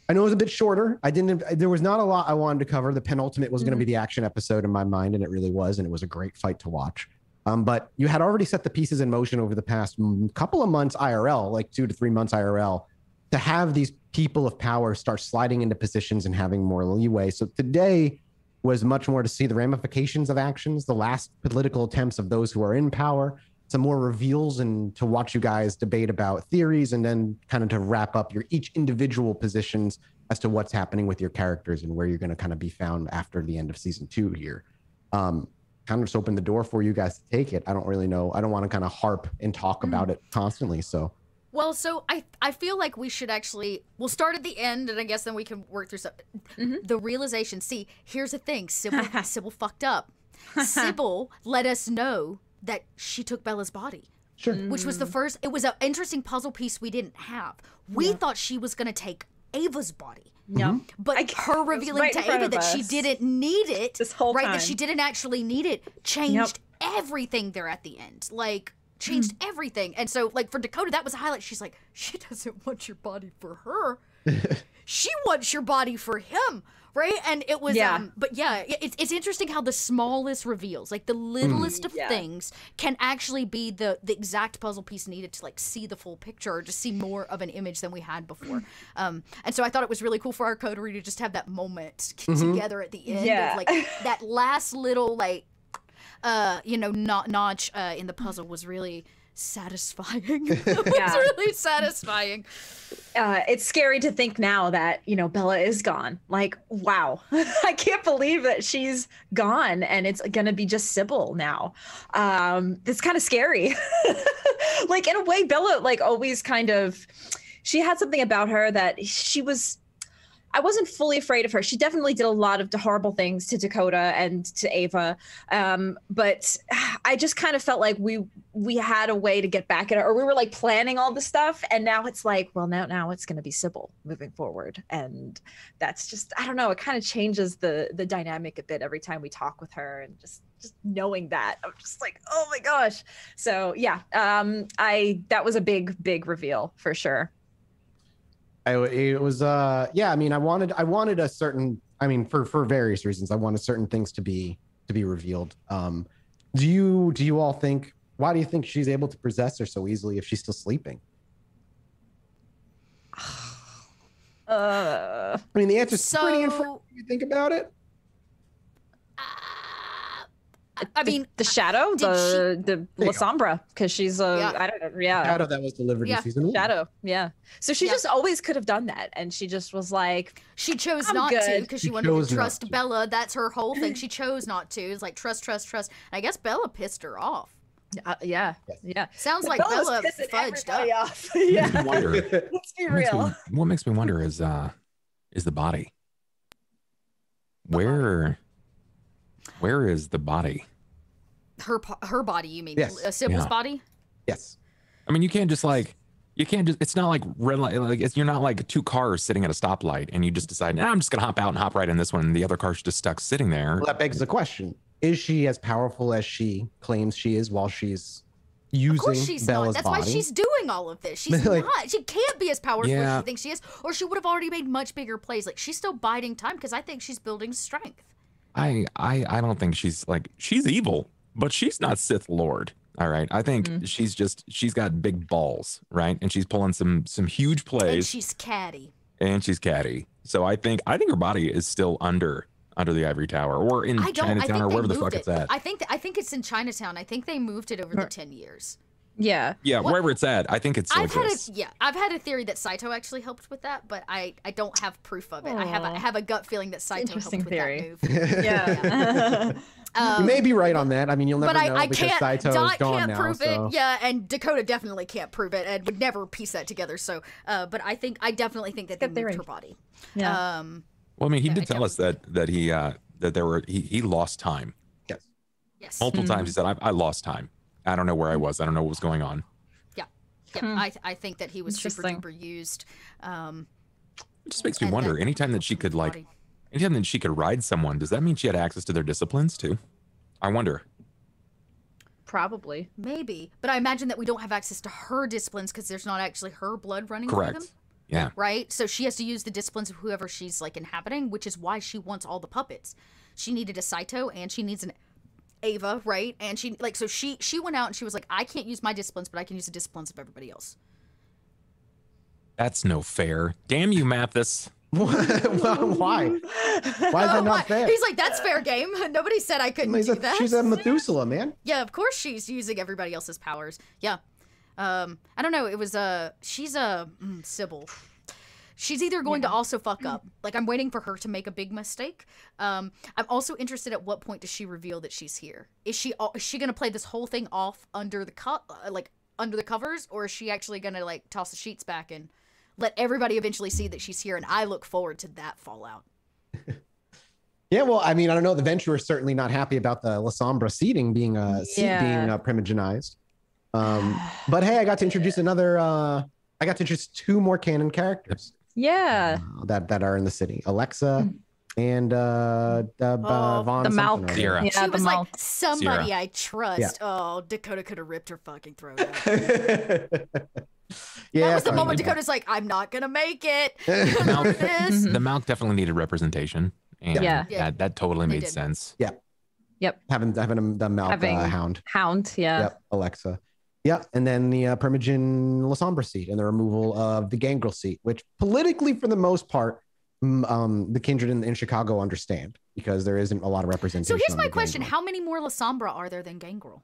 I know it was a bit shorter. I didn't. There was not a lot I wanted to cover. The penultimate was going to be the action episode in my mind, and it really was, and it was a great fight to watch. Um, but you had already set the pieces in motion over the past mm, couple of months IRL, like two to three months IRL, to have these people of power start sliding into positions and having more leeway. So today was much more to see the ramifications of actions, the last political attempts of those who are in power, some more reveals, and to watch you guys debate about theories, and then kind of to wrap up your each individual positions as to what's happening with your characters and where you're going to kind of be found after the end of season two here. Um, kind of just open the door for you guys to take it. I don't really know. I don't want to kind of harp and talk about it constantly. So well, so I I feel like we should actually we'll start at the end, and I guess then we can work through some the realization. See, here's the thing, Sybil Sybil fucked up. Sybil let us know that she took Bella's body. sure. which was the first it was an interesting puzzle piece we didn't have. We thought she was going to take ava's body. Yeah. but I her revealing right to ava of that she didn't need it this whole right time. that she didn't actually need it changed everything there at the end like changed Hmm. everything. And so like for dakota that was a highlight. She's like she doesn't want your body for her. She wants your body for him right and it was Yeah. um but yeah it's, it's interesting how the smallest reveals like the littlest of Yeah. things can actually be the the exact puzzle piece needed to like see the full picture or just see more of an image than we had before um and so i thought it was really cool for our coterie to just have that moment together at the end Yeah. of like that last little like uh you know not notch uh in the puzzle was really satisfying it was Yeah. really satisfying uh, it's scary to think now that you know Bella is gone. Like, wow, I can't believe that she's gone, and it's gonna be just Sybil now. Um, it's kind of scary. like in a way, Bella like always kind of, she had something about her that she was. I wasn't fully afraid of her. She definitely did a lot of horrible things to Dakota and to Ava, um, but I just kind of felt like we we had a way to get back at her, or we were like planning all the stuff, and now it's like, well, now now it's going to be Sybil moving forward, and that's just I don't know. It kind of changes the the dynamic a bit every time we talk with her, and just just knowing that I'm just like, oh my gosh. So yeah, um, I that was a big big reveal for sure. I, it was uh yeah i mean i wanted i wanted a certain i mean for for various reasons i wanted certain things to be to be revealed. Um do you do you all think why do you think she's able to possess her so easily if she's still sleeping? Uh, i mean the answer's pretty in front so if you think about it uh, I mean, the shadow, did the the There Lasombra, because she's a Yeah. I don't know, yeah, shadow that was delivered Yeah, in season one shadow, yeah. So she Yeah. just always could have done that, and she just was like, she chose I'm not to because She she, wanted to trust to. Bella. That's her whole thing. She chose not to. It's like trust, trust, trust. And I guess Bella pissed her off. Uh, yeah, yeah. Sounds like Bella's Bella pissing fudged everybody up. off. yeah, wonder. let's be What makes, real. me, what makes me wonder is uh is the body. Where where is the body? Her her body, you mean? Yes. Uh, Sybil's Yeah. body? yes. I mean, you can't just like you can't just. It's not like red light. Like it's, you're not like two cars sitting at a stoplight, and you just decide, nah, I'm just gonna hop out and hop right in this one, and the other car's just stuck sitting there. Well, that begs the question: Is she as powerful as she claims she is while she's using Of course she's Bella's not. That's body? why she's doing all of this. She's Like- not. She can't be as powerful Yeah. as she thinks she is, or she would have already made much bigger plays. Like she's still biding time because I think she's building strength. I I I don't think she's like she's evil, but she's not Sith Lord. All right, I think Mm-hmm. she's just she's got big balls, right? And she's pulling some some huge plays. And plays, she's catty. and she's catty. So I think I think her body is still under under the ivory tower or in I don't. I Chinatown or wherever the fuck it. it's at. I think. I think it's in Chinatown. I think they moved it over the ten years. Yeah. yeah, what- wherever it's at, I think it's. I've had a yeah. I've had a theory that Saito actually helped with that, but I I don't have proof of it. I have a, I have a gut feeling that Saito helped with theory. that move. Yeah. you Um, may be right on that. I mean, you'll never but I, know I because can't. Saito Dot is gone can't now. prove so. it. Yeah, and Dakota definitely can't prove it, and would never piece that together. So, uh, but I think I definitely think that they Good theory. moved her body. yeah. Um, Well, I mean, he Yeah, did I tell us that that he uh that there were he he lost time Yes. yes. multiple Hmm. times. He said, I, "I lost time. I don't know where I was. I don't know what was going on." Yeah, Hmm. I I think that he was super Interesting. duper used. Um, It just makes me wonder. that Anytime that she could like, body. Anytime that she could ride someone, does that mean she had access to their disciplines too? I wonder. Probably. maybe, but I imagine that we don't have access to her disciplines because there's not actually her blood running through them. Correct. Yeah. right? So she has to use the disciplines of whoever she's like inhabiting, which is why she wants all the puppets. She needed a Saito and she needs an Ava, right? And she like so she she went out and she was like, I can't use my disciplines, but I can use the disciplines of everybody else. That's no fair. Damn you, Mathas. Well, Why? Why is that not fair? He's like, that's fair game. Nobody said I couldn't He's do a- that. she's a Methuselah, man. yeah, of course she's using everybody else's powers. Yeah. Um, I don't know. It was uh she's a mm, Sybil. She's either going to also fuck up. Like I'm waiting for her to make a big mistake. Um, I'm also interested at what point does she reveal that she's here? Is she is she gonna play this whole thing off under the co- uh, like under the covers, or is she actually gonna like toss the sheets back and let everybody eventually see that she's here? And I look forward to that fallout. Yeah, well, I mean, I don't know. The Ventrue is certainly not happy about the Lasombra seating being uh, seat Yeah. being uh, primogenized. Um, but hey, I got to introduce another. Uh, I got to introduce two more canon characters Yeah. uh, that that are in the city: Alexa and uh, uh, Oh, Von the something Malk. or Yeah, she the was like, mouth. somebody I trust. Yeah. Oh, Dakota could have ripped her fucking throat out. yeah, that was the moment Dakota's like, I'm not gonna make it. Malk, this. the Malk definitely needed representation, and Yeah. Yeah. that that totally They made did. sense. Yeah. Yep. Having having them the Malk Having- uh, Hound. Hound. Yeah. Yep, Alexa. Yep, and then the uh, Primogen Lasombra seat and the removal of the Gangrel seat, which politically, for the most part, um, the kindred in, in Chicago understand because there isn't a lot of representation. So here's my question: Gangrel. How many more Lasombra are there than Gangrel?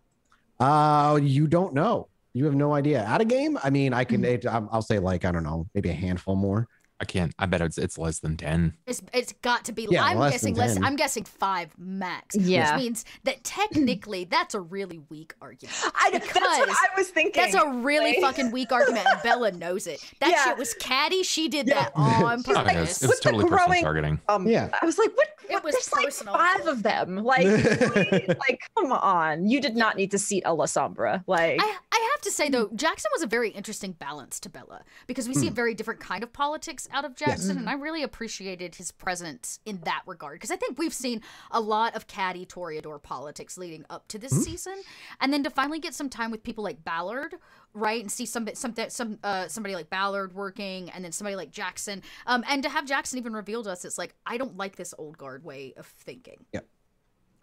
Uh, you don't know. You have no idea. At a game, I mean, I can. Hmm. It, I'll I'll say like I don't know, maybe a handful more. I can't. I bet it's it's less than ten. It's it's got to be. Yeah, I'm less guessing less. I'm guessing five max. Yeah. Which means that technically that's a really weak argument. I, that's what I was thinking. That's a really Like- fucking weak argument, and Bella knows it. That Yeah. shit was catty. She did Yeah. that on purpose. it was, it was with the totally personal targeting. Um, Yeah. I was like, what? It was There's like five of them. Like, really? like, come on. You did not need to seat a Lasombra. Like, I, I have to say though, Jackson was a very interesting balance to Bella because we see a very different kind of politics out of Jackson, and I really appreciated his presence in that regard because I think we've seen a lot of catty Toreador politics leading up to this season, and then to finally get some time with people like Ballard, right, and see some some some uh, somebody like Ballard working, and then somebody like Jackson, um, and to have Jackson even reveal to us, it's like I don't like this old guard way of thinking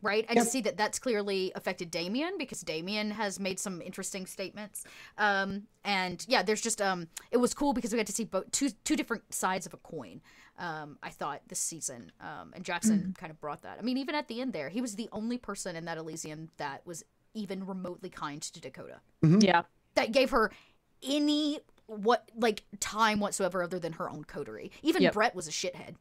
right? And Yep. to see that that's clearly affected Damien because Damien has made some interesting statements. Um, and yeah, there's just um, it was cool because we got to see both two two different sides of a coin. Um, I thought this season, um, and Jackson kind of brought that. I mean, even at the end there, he was the only person in that Elysium that was even remotely kind to Dakota. yeah. That gave her any what like time whatsoever other than her own coterie. Even Yep. Brett was a shithead,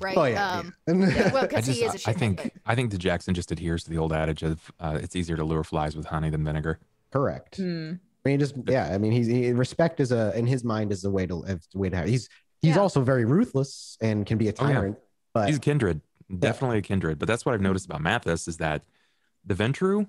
right? Oh yeah. Um, yeah. well, I because he is a I shithead. think but- I think the Jackson just adheres to the old adage of uh, it's easier to lure flies with honey than vinegar. Correct. Hmm. I mean, just yeah. I mean, he's he, respect is a in his mind is the way to is the way to have. He's he's Yeah. also very ruthless and can be a Oh, yeah. tyrant. But He's kindred, definitely a kindred. But that's what I've noticed about Mathas is that the Ventrue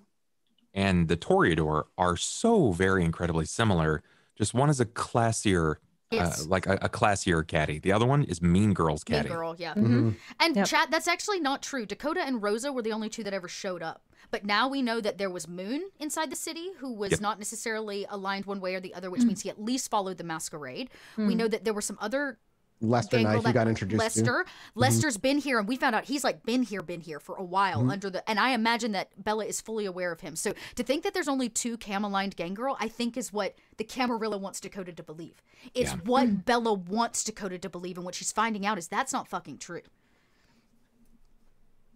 and the Toreador are so very incredibly similar. Just one is a classier, Yes. uh, like a, a classier caddy. The other one is Mean Girls caddy. Mean caddy. girl, yeah. Mhm. And Yep. chat, that's actually not true. Dakota and Rosa were the only two that ever showed up. But now we know that there was Moon inside the city who was Yep. not necessarily aligned one way or the other, Mm. which means he at least followed the masquerade. We know that there were some other Lester gangrel Knight, you got introduced to. Lester. Lester's been here, and we found out he's like been here, been here for a while Mm-hmm. under the. And I imagine that Bella is fully aware of him. So to think that there's only two cam aligned gangrel, I think is what the Camarilla wants Dakota to believe. It's Yeah. what Bella wants Dakota to believe, and what she's finding out is that's not fucking true.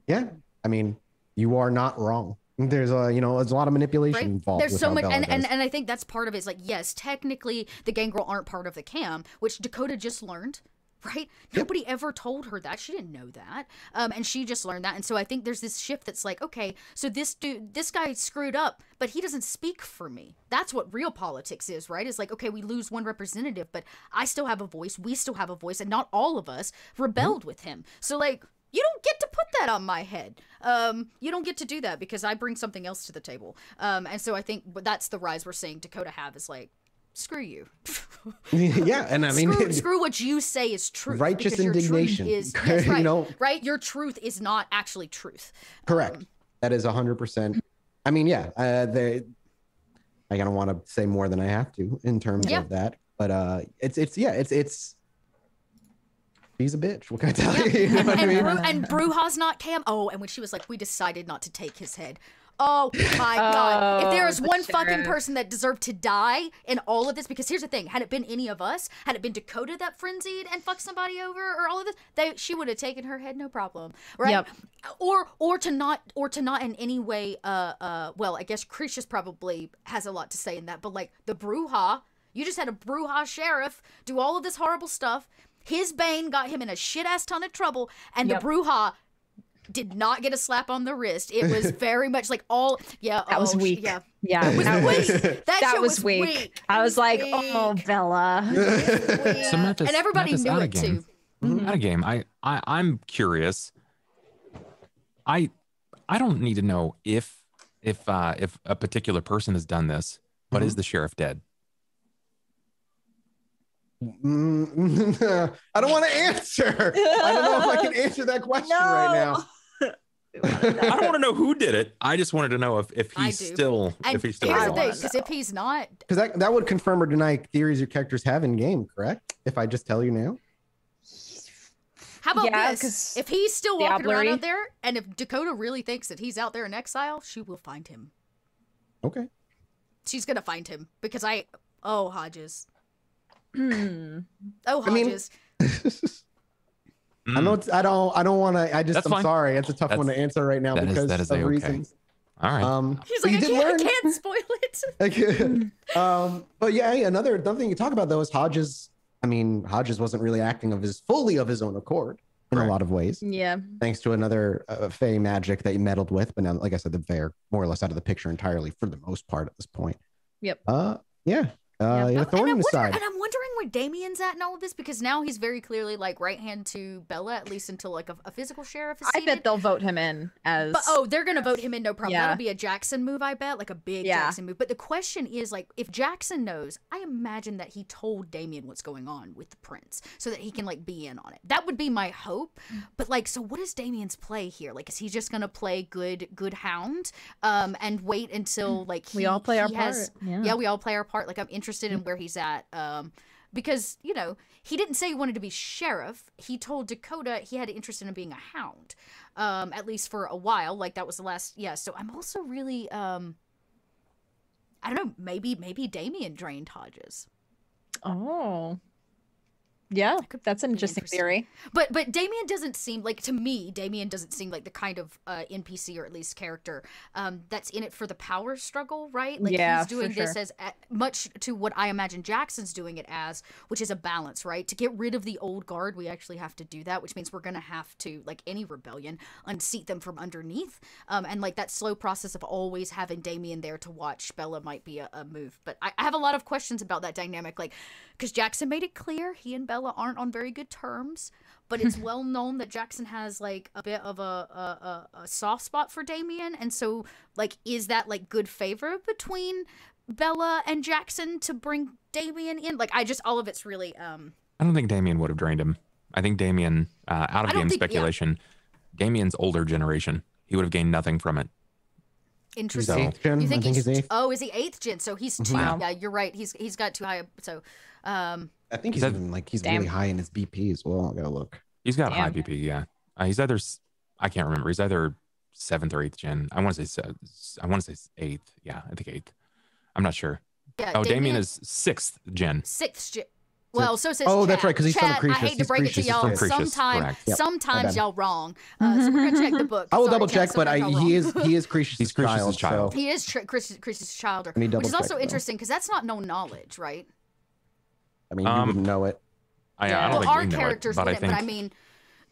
Yeah, I mean, you are not wrong. There's a you know there's a lot of manipulation right? involved. There's with so how much, Bella and, and and I think that's part of it. Is like, yes, technically the gangrel aren't part of the cam, which Dakota just learned. Right? Nobody ever told her that. She didn't know that, um, and she just learned that. And so I think there's this shift that's like, okay, so this dude, this guy screwed up, but he doesn't speak for me. That's what real politics is, right? It's like, okay, we lose one representative, but I still have a voice. We still have a voice, and not all of us rebelled with him. So like, you don't get to put that on my head. Um, you don't get to do that because I bring something else to the table. Um, and so I think that's the rise we're seeing Dakota have is like, screw you. yeah, and I mean, screw, screw what you say is truth. Righteous indignation. Is, yes, You know? right? Your truth is not actually truth. correct. Um, that is hundred percent. I mean, yeah, uh, they. I don't want to say more than I have to in terms Yeah. of that, but uh, it's it's yeah, it's it's. He's a bitch. What can I tell you? You know and, what I and, mean? Bru- and Brujah's not Cam. Oh, and when she was like, we decided not to take his head. Oh my god! If there Oh, is one fucking person that deserved to die in all of this, because here's the thing: had it been any of us, had it been Dakota that frenzied and fucked somebody over, or all of this, they she would have taken her head, no problem, right? Yep. Or or to not or to not in any way, uh, uh, well, I guess Cretius probably has a lot to say in that, but like the Brujah, you just had a Brujah sheriff do all of this horrible stuff. His bane got him in a shit ass ton of trouble, and Yep. the Brujah did not get a slap on the wrist. It was very much like all yeah. That was oh, sh- weak. Yeah, Yeah, it was that weak. was That, that shit was was weak. weak. I It was like, oh. Bella. Yeah. So Memphis- and everybody Memphis knew out it game. too. Out of game. I, I I'm curious. I I don't need to know if if uh if a particular person has done this, but is the sheriff dead? Mm, I don't want to answer. I don't know if I can answer that question right now. I don't want to know who did it. I just wanted to know if if he's still And if he's still here's alive. because if he's not, Because that, that would confirm or deny theories your characters have in game, correct? If I just tell you now. how about Yeah, this? 'cause If he's still walking around out there, and if Dakota really thinks that he's out there in exile, she will find him. Okay. She's gonna find him because I. Oh Hodges. Hmm. Oh I mean- Hodges. I know it's, I don't I don't want to I just That's I'm fine. sorry it's a tough one to answer right now that is- because that is of A-okay. reasons. All right. Um, He's but like, I did can't, I can't spoil it. Okay. um, but yeah, another another thing you talk about though is Hodges. I mean, Hodges wasn't really acting of his fully of his own accord in Correct. a lot of ways, Yeah. thanks to another uh, Fey magic that he meddled with. But now, like I said, the Fey are more or less out of the picture entirely for the most part at this point. Yep. Uh, yeah. Uh, Yeah. yeah. Oh, and, I'm wonder- side. and I'm wondering where Damien's at in all of this because now he's very clearly like right hand to Bella, at least until like a, a physical sheriff is I bet they'll vote him in as. But oh, they're gonna vote him in, no problem. Yeah. That'll be a Jackson move, I bet, like a big Yeah. Jackson move. But the question is, like, if Jackson knows, I imagine that he told Damien what's going on with the prince, so that he can like be in on it. That would be my hope. But like, so what is Damien's play here? Like, is he just gonna play good, good hound, um, and wait until like We all play our has- part, yeah. yeah, we all play our part. Like, I'm interested in where he's at. Um, because you know he didn't say he wanted to be sheriff. He told Dakota he had an interest in being a hound, um, at least for a while. Like that was the last. Yeah. So I'm also really, um, I don't know. Maybe maybe Damien drained Hodges. oh. Yeah, that's an interesting interesting. theory. But but Damien doesn't seem like to me. Damien doesn't seem like the kind of uh, NPC or at least character um, that's in it for the power struggle, right? Like Yeah, he's doing this sure. as uh, much to what I imagine Jackson's doing it as, which is a balance, right? To get rid of the old guard, we actually have to do that, which means we're gonna have to, like any rebellion, unseat them from underneath. Um, and like that slow process of always having Damien there to watch Bella might be a, a move. But I, I have a lot of questions about that dynamic, like because Jackson made it clear he and Bella aren't on very good terms. But it's well known that Jackson has like a bit of a, a, a, a soft spot for Damien, and so like is that like good favor between Bella and Jackson to bring Damien in? Like I just all of it's really um I don't think Damien would have drained him. I think Damien, uh, out of game think- yeah. speculation, Damien's older generation. He would have gained nothing from it. Interesting. eighth gen. You think I think he's, he's eighth. oh is he eighth gen? So he's two. Wow. Yeah, you're right. He's he's got too high. So um I think he's That- even like he's Damn. really high in his BP as well. I gotta look. He's got high BP, yeah. Uh, he's either s- I can't remember. He's either seventh or eighth gen. I want to say I want to say eighth. Yeah, I think eighth. I'm not sure. yeah. Oh, Damien is sixth gen. sixth gen. Well, so says Oh, that's Chat. right, 'cause he's from Chat, I Cretius. hate to He's break it to y'all. from Sometimes. Yep, sometimes y'all wrong. Uh, so we're gonna check the book. I will Sorry, double Chat, check, but I, he is he is Cretius' He's Cretius' child. child. So He is Tr- Chris, Chris's childer, Let me which is also check, interesting because that's not known knowledge, right? I mean, you Um, wouldn't know it. I, Yeah. I don't well, think our we know characters it, but I wouldn't, think but I mean,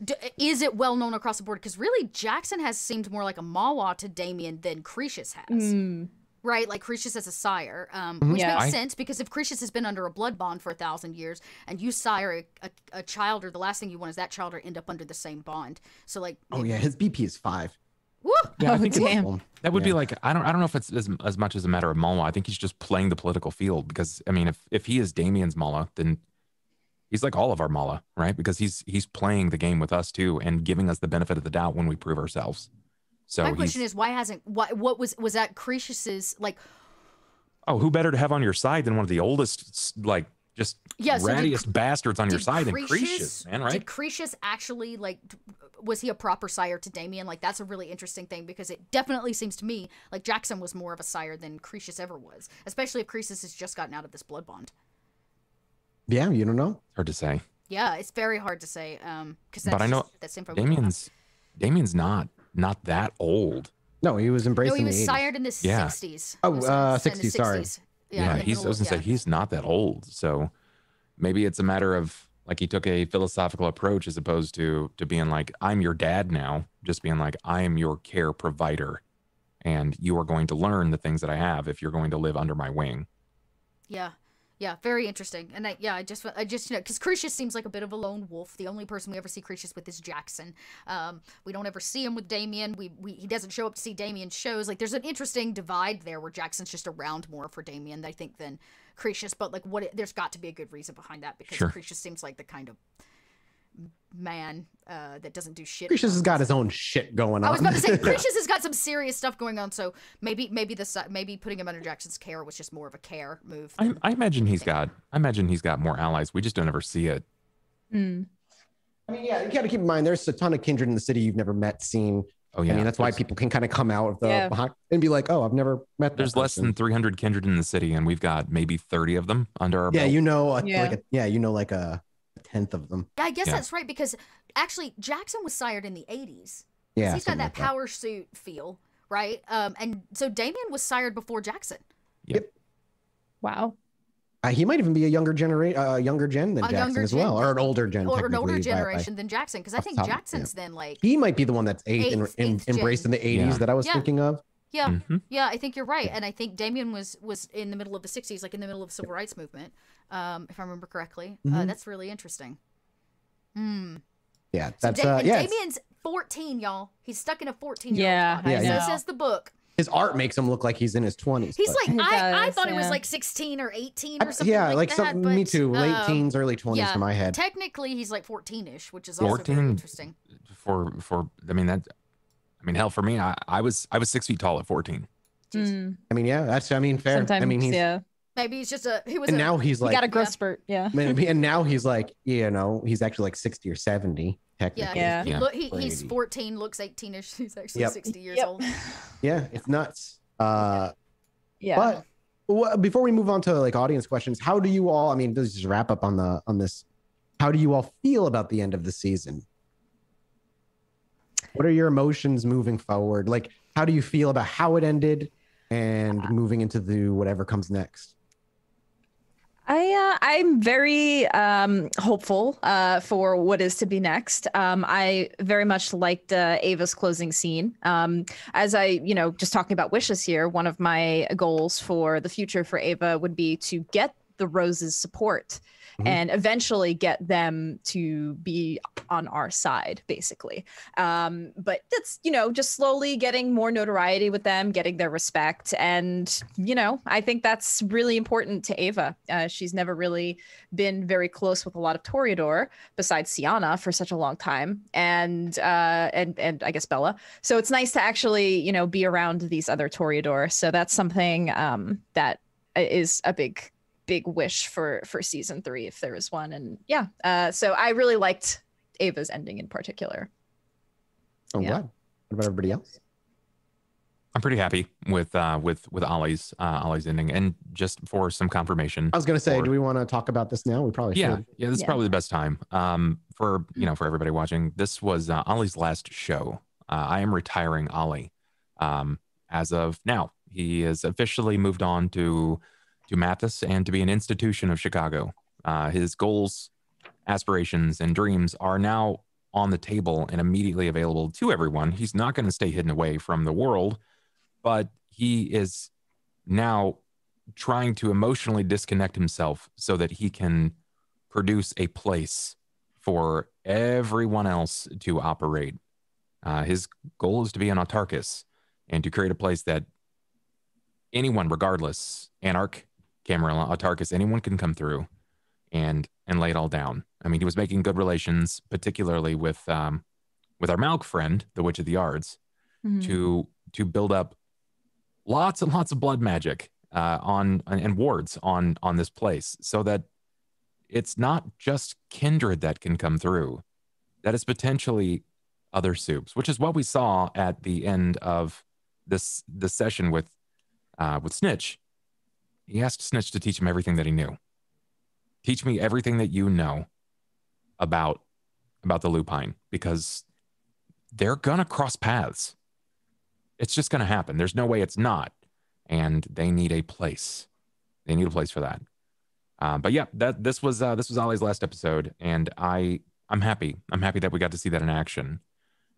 d- is it well known across the board? Because really, Jackson has seemed more like a Mawla to Damien than Cretius has. Mm, Right, like Cretius as a sire, um, Mhm. which Yeah. makes I- sense because if Cretius has been under a blood bond for a thousand years and you sire a, a, a child, or the last thing you want is that child to end up under the same bond. So, like, Oh yeah, his BP is five. Woo! yeah, I Oh, think it's- damn. That would be like I don't I don't know if it's as, as much as a matter of Mawla. I think he's just playing the political field because I mean if if he is Damien's Mawla, then he's like all of our Mawla, right? Because he's he's playing the game with us too and giving us the benefit of the doubt when we prove ourselves. So My question is, why hasn't what what was was that Cretius's like? oh, who better to have on your side than one of the oldest, like just Yeah, so did rattiest bastards on your side than Cretius- Cretius, man, right? Did Cretius actually like? Was he a proper sire to Damien? Like that's a really interesting thing because it definitely seems to me like Jackson was more of a sire than Cretius ever was, especially if Cretius has just gotten out of this blood bond. yeah, you don't know. Hard to say. Yeah, it's very hard to say. Um, because But I know that's info. we don't. Damien's Damien's not not that old. No, he was embraced No, he was sired in the Yeah. sixties. Oh, uh, 60s, sorry. Yeah, the he's I was gonna say he's not that old. So maybe it's a matter of like he took a philosophical approach as opposed to to being like, I'm your dad now, just being like, I am your care provider. And you are going to learn the things that I have if you're going to live under my wing. Yeah. Yeah, very interesting. And I, yeah, I just, I just, you know, because Cretius seems like a bit of a lone wolf. The only person we ever see Cretius with is Jackson. Um, we don't ever see him with Damien. We, we, he doesn't show up to see Damien shows. Like, there's an interesting divide there where Jackson's just around more for Damien, I think, than Cretius. But like, what? It, there's got to be a good reason behind that because Sure. Cretius seems like the kind of man uh, that doesn't do shit. Cretius has got his own shit going on. I was about to say Cretius has got some serious stuff going on, so maybe maybe this maybe putting him under Jackson's care was just more of a care move. I, I imagine he's got I imagine he's got more allies. We just don't ever see it. mm. I mean, yeah, you got to keep in mind there's a ton of kindred in the city you've never met, seen. Oh yeah. I mean, that's why people can kind of come out of the Yeah. behind and be like, "Oh, I've never met." that there's less than 300 kindred in the city, and we've got maybe 30 of them under our Yeah, belt. you know, a, Yeah. like a, yeah, you know, like a, a tenth of them. Yeah, I guess Yeah. that's right because actually Jackson was sired in the 80s. Yeah, he's got that like power suit feel, right? Um, and so Damien was sired before Jackson. Yep. Wow. Uh, he might even be a younger generation, uh, younger gen than A Jackson younger as gen- well, or an older gen, or an older technically, by- by- generation than Jackson because I think top, yeah. Jackson's then like He might be the one that's eighth, and in, eighth embraced in the 80s Yeah. that I was Yeah. thinking of. yeah Mhm. yeah I think you're right and I think Damien was was in the middle of the 60s like in the middle of the civil rights movement um, if I remember correctly. Uh, Mhm. that's really interesting. Hmm. Yeah, So that's Da- uh, yeah. it's- Damien's 14, y'all. He's stuck in a 14 year Yeah, old body. I so know. says the book. His art makes him look like he's in his 20s. He's but- like He I, I does, thought it was like 16 or 18 or I- something yeah, like, like that. some, me too. Late um, teens, early 20s yeah, in my head. Technically, he's like 14ish, which is also 14. very interesting. For for I mean that I mean hell for me I, I was I was six feet tall at 14. Mm. I mean, yeah, that's I mean, fair. Sometimes, I mean, he's yeah. Maybe he's just a he was and a, now he's You like, got a growth yeah. spurt. Yeah. maybe- and now he's like, you know, he's actually like 60 or 70 yeah, technically. Yeah. He, Yeah. look, he, he's 14, looks 18ish. He's actually Yep. 60 years Yep. old. Yeah, it's nuts. Uh, Yeah. But wha- before we move on to like audience questions, how do you all? I mean, this is just wrap up on the on this how do you all feel about the end of the season? What are your emotions moving forward? Like, how do you feel about how it ended and moving into the whatever comes next? I uh, I'm very um, hopeful uh, for what is to be next. Um, I very much liked uh, Ava's closing scene. Um, as I, you know, just talking about wishes here, one of my goals for the future for Ava would be to get the Rose's support mm-hmm. and eventually get them to be on our side, basically. Um, but that's, you know, just slowly getting more notoriety with them, getting their respect. And, you know, I think that's really important to Ava. Uh, she's never really been very close with a lot of Toreador besides Siana for such a long time. And, uh, and, and I guess Bella. So it's nice to actually, you know, be around these other Toreador. So that's something um, that is a big big wish for for season three if there was one. And yeah uh so i really liked ava's ending in particular. Oh yeah. glad what about everybody else? I'm pretty happy with uh with with ollie's uh ollie's ending. And just for some confirmation i was gonna say for, do we want to talk about this now? We probably yeah. should. yeah this is probably the best time. Um for you know for everybody watching this was uh, ollie's last show. Uh, i am retiring ollie. Um as of now he has officially moved on to to Mathas and to be an institution of Chicago. Uh, his goals, aspirations, and dreams are now on the table and immediately available to everyone. He's not going to stay hidden away from the world, but he is now trying to emotionally disconnect himself so that he can produce a place for everyone else to operate. Uh, his goal is to be an autarkis and to create a place that anyone, regardless, Anarch, Camarilla, Autarkis, anyone can come through and and lay it all down. I mean, he was making good relations, particularly with um, with our Malk friend, the Witch of the Yards, mm-hmm. to to build up lots and lots of blood magic uh, on and wards on on this place, so that it's not just kindred that can come through, that is potentially other soups, which is what we saw at the end of this this session with uh, with Snitch he asked Snitch to teach him everything that he knew. Teach me everything that you know about about the lupine because they're gonna cross paths. It's just gonna happen. There's no way it's not, and they need a place. They need a place for that. Uh, but yeah, that this was uh, this was Ollie's last episode, and I I'm happy. I'm happy that we got to see that in action.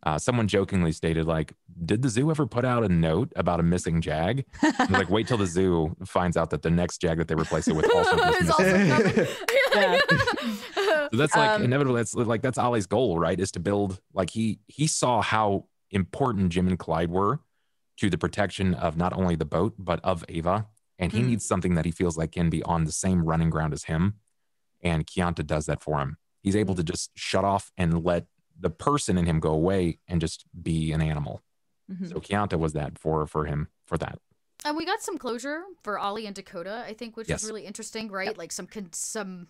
Uh, someone jokingly stated, like, did the zoo ever put out a note about a missing jag? like, wait till the zoo finds out that the next jag that they replace it with also is missing. yeah. so that's like um, inevitably that's like that's Ollie's goal, right? Is to build like he he saw how important Jim and Clyde were to the protection of not only the boat but of Ava, and he mm. needs something that he feels like can be on the same running ground as him. And Kianta does that for him. He's able to just shut off and let the person in him go away and just be an animal. Mm-hmm. So Kianta was that for for him for that. And we got some closure for Ollie and Dakota, I think, which yes. was really interesting, right? Yep. Like some con- some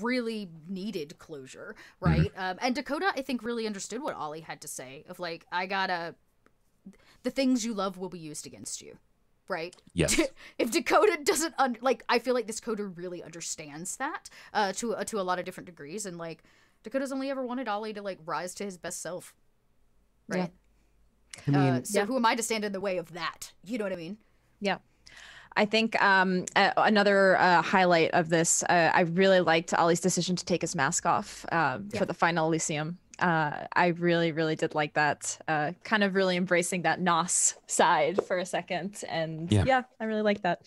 really needed closure, right? Mm-hmm. Um, and Dakota, I think, really understood what Ollie had to say of like, I gotta, the things you love will be used against you, right? Yes. if Dakota doesn't un- like, I feel like this Dakota really understands that uh, to uh, to a lot of different degrees, and like Dakota's only ever wanted Ollie to like rise to his best self. Right. Yeah. I mean, uh, so yeah. who am I to stand in the way of that? You know what I mean? Yeah. I think um, uh, another uh, highlight of this, uh, I really liked Ollie's decision to take his mask off uh, yeah. for the final Elysium. Uh, I really, really did like that. Uh, kind of really embracing that Nos side for a second, and yeah, yeah I really like that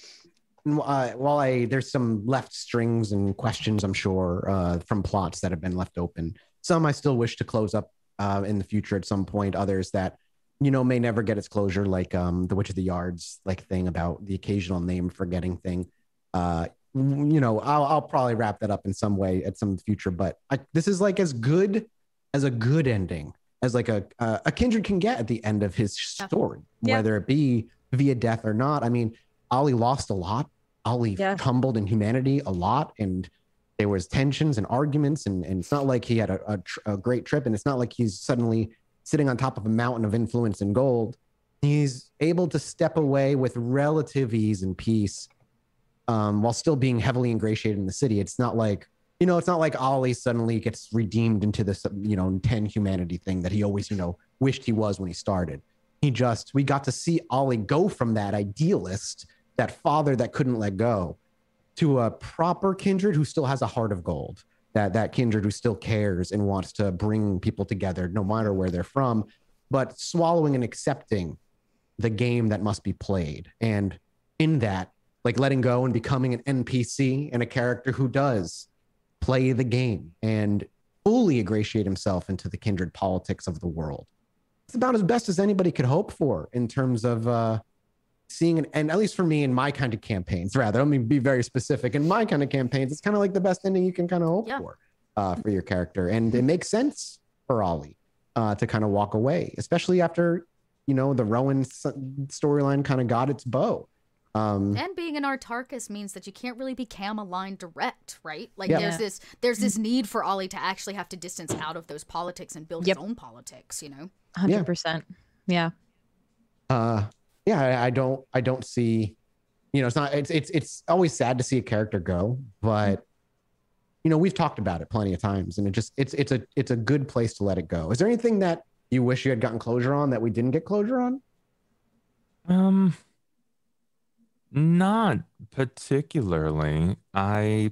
uh, while I there's some left strings and questions, I'm sure uh, from plots that have been left open. Some I still wish to close up uh, in the future at some point. Others that you know may never get its closure, like um, the Witch of the Yards like thing about the occasional name forgetting thing. Uh, you know, I'll, I'll probably wrap that up in some way at some future. But I, this is like as good as a good ending as like a a kindred can get at the end of his story, yeah. whether it be via death or not. I mean Ollie lost a lot. Ollie yeah. tumbled in humanity a lot, and there was tensions and arguments. And, and it's not like he had a, a, tr- a great trip, and it's not like he's suddenly sitting on top of a mountain of influence and gold. He's able to step away with relative ease and peace, um, while still being heavily ingratiated in the city. It's not like you know, it's not like Ollie suddenly gets redeemed into this, you know, 10 humanity thing that he always, you know, wished he was when he started. He just, we got to see Ollie go from that idealist, that father that couldn't let go, to a proper kindred who still has a heart of gold. That that kindred who still cares and wants to bring people together, no matter where they're from, but swallowing and accepting the game that must be played. And in that, like letting go and becoming an NPC and a character who does play the game and fully ingratiate himself into the kindred politics of the world. It's about as best as anybody could hope for in terms of uh, seeing, an, and at least for me in my kind of campaigns, rather, let me be very specific. In my kind of campaigns, it's kind of like the best ending you can kind of hope Yeah. for uh, for your character. And it makes sense for Ollie uh, to kind of walk away, especially after, you know, the Rowan storyline kind of got its bow. Um, And being an Autarkis means that you can't really be cam aligned direct, right? Like Yeah. there's this there's this need for Ollie to actually have to distance out of those politics and build Yep. his own politics, you know? Hundred percent. Yeah. uh yeah I, I don't i don't see you know it's not it's it's it's always sad to see a character go but you know we've talked about it plenty of times and it just it's it's a it's a good place to let it go is there anything that you wish you had gotten closure on that we didn't get closure on Um, not particularly. I,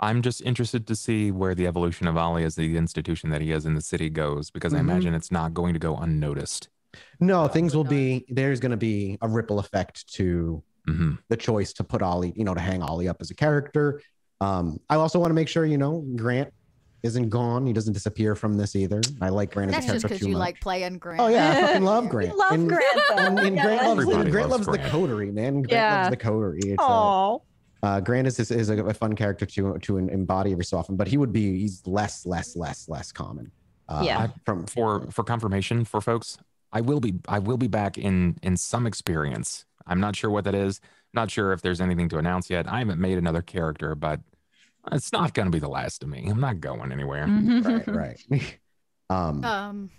I'm just interested to see where the evolution of Ollie as the institution that he is in the city goes, because I Mhm. imagine it's not going to go unnoticed. No things will Probably be there's going to be a ripple effect to hmm the choice to put ollie you know to hang ollie up as a character um i also want to make sure you know grant isn't gone he doesn't disappear from this either i like grant as That's a just character because too you much like playing Grant. oh yeah i fucking love grant We love And- Grant. though. and, and Yeah. Grant loves Everybody Grant loves loves Grant. the coterie, man. Grant Yeah. loves the coterie. It's, uh, Oh. uh, Grant is, is, is a, a fun character to to embody every so often, but he would be he's less, less, less, less common. Uh, Yeah. From For for confirmation for folks, I will be I will be back in in some experience. I'm not sure what that is. Not sure if there's anything to announce yet. I haven't made another character, but it's not going to be the last of me. I'm not going anywhere. right, right. um, Um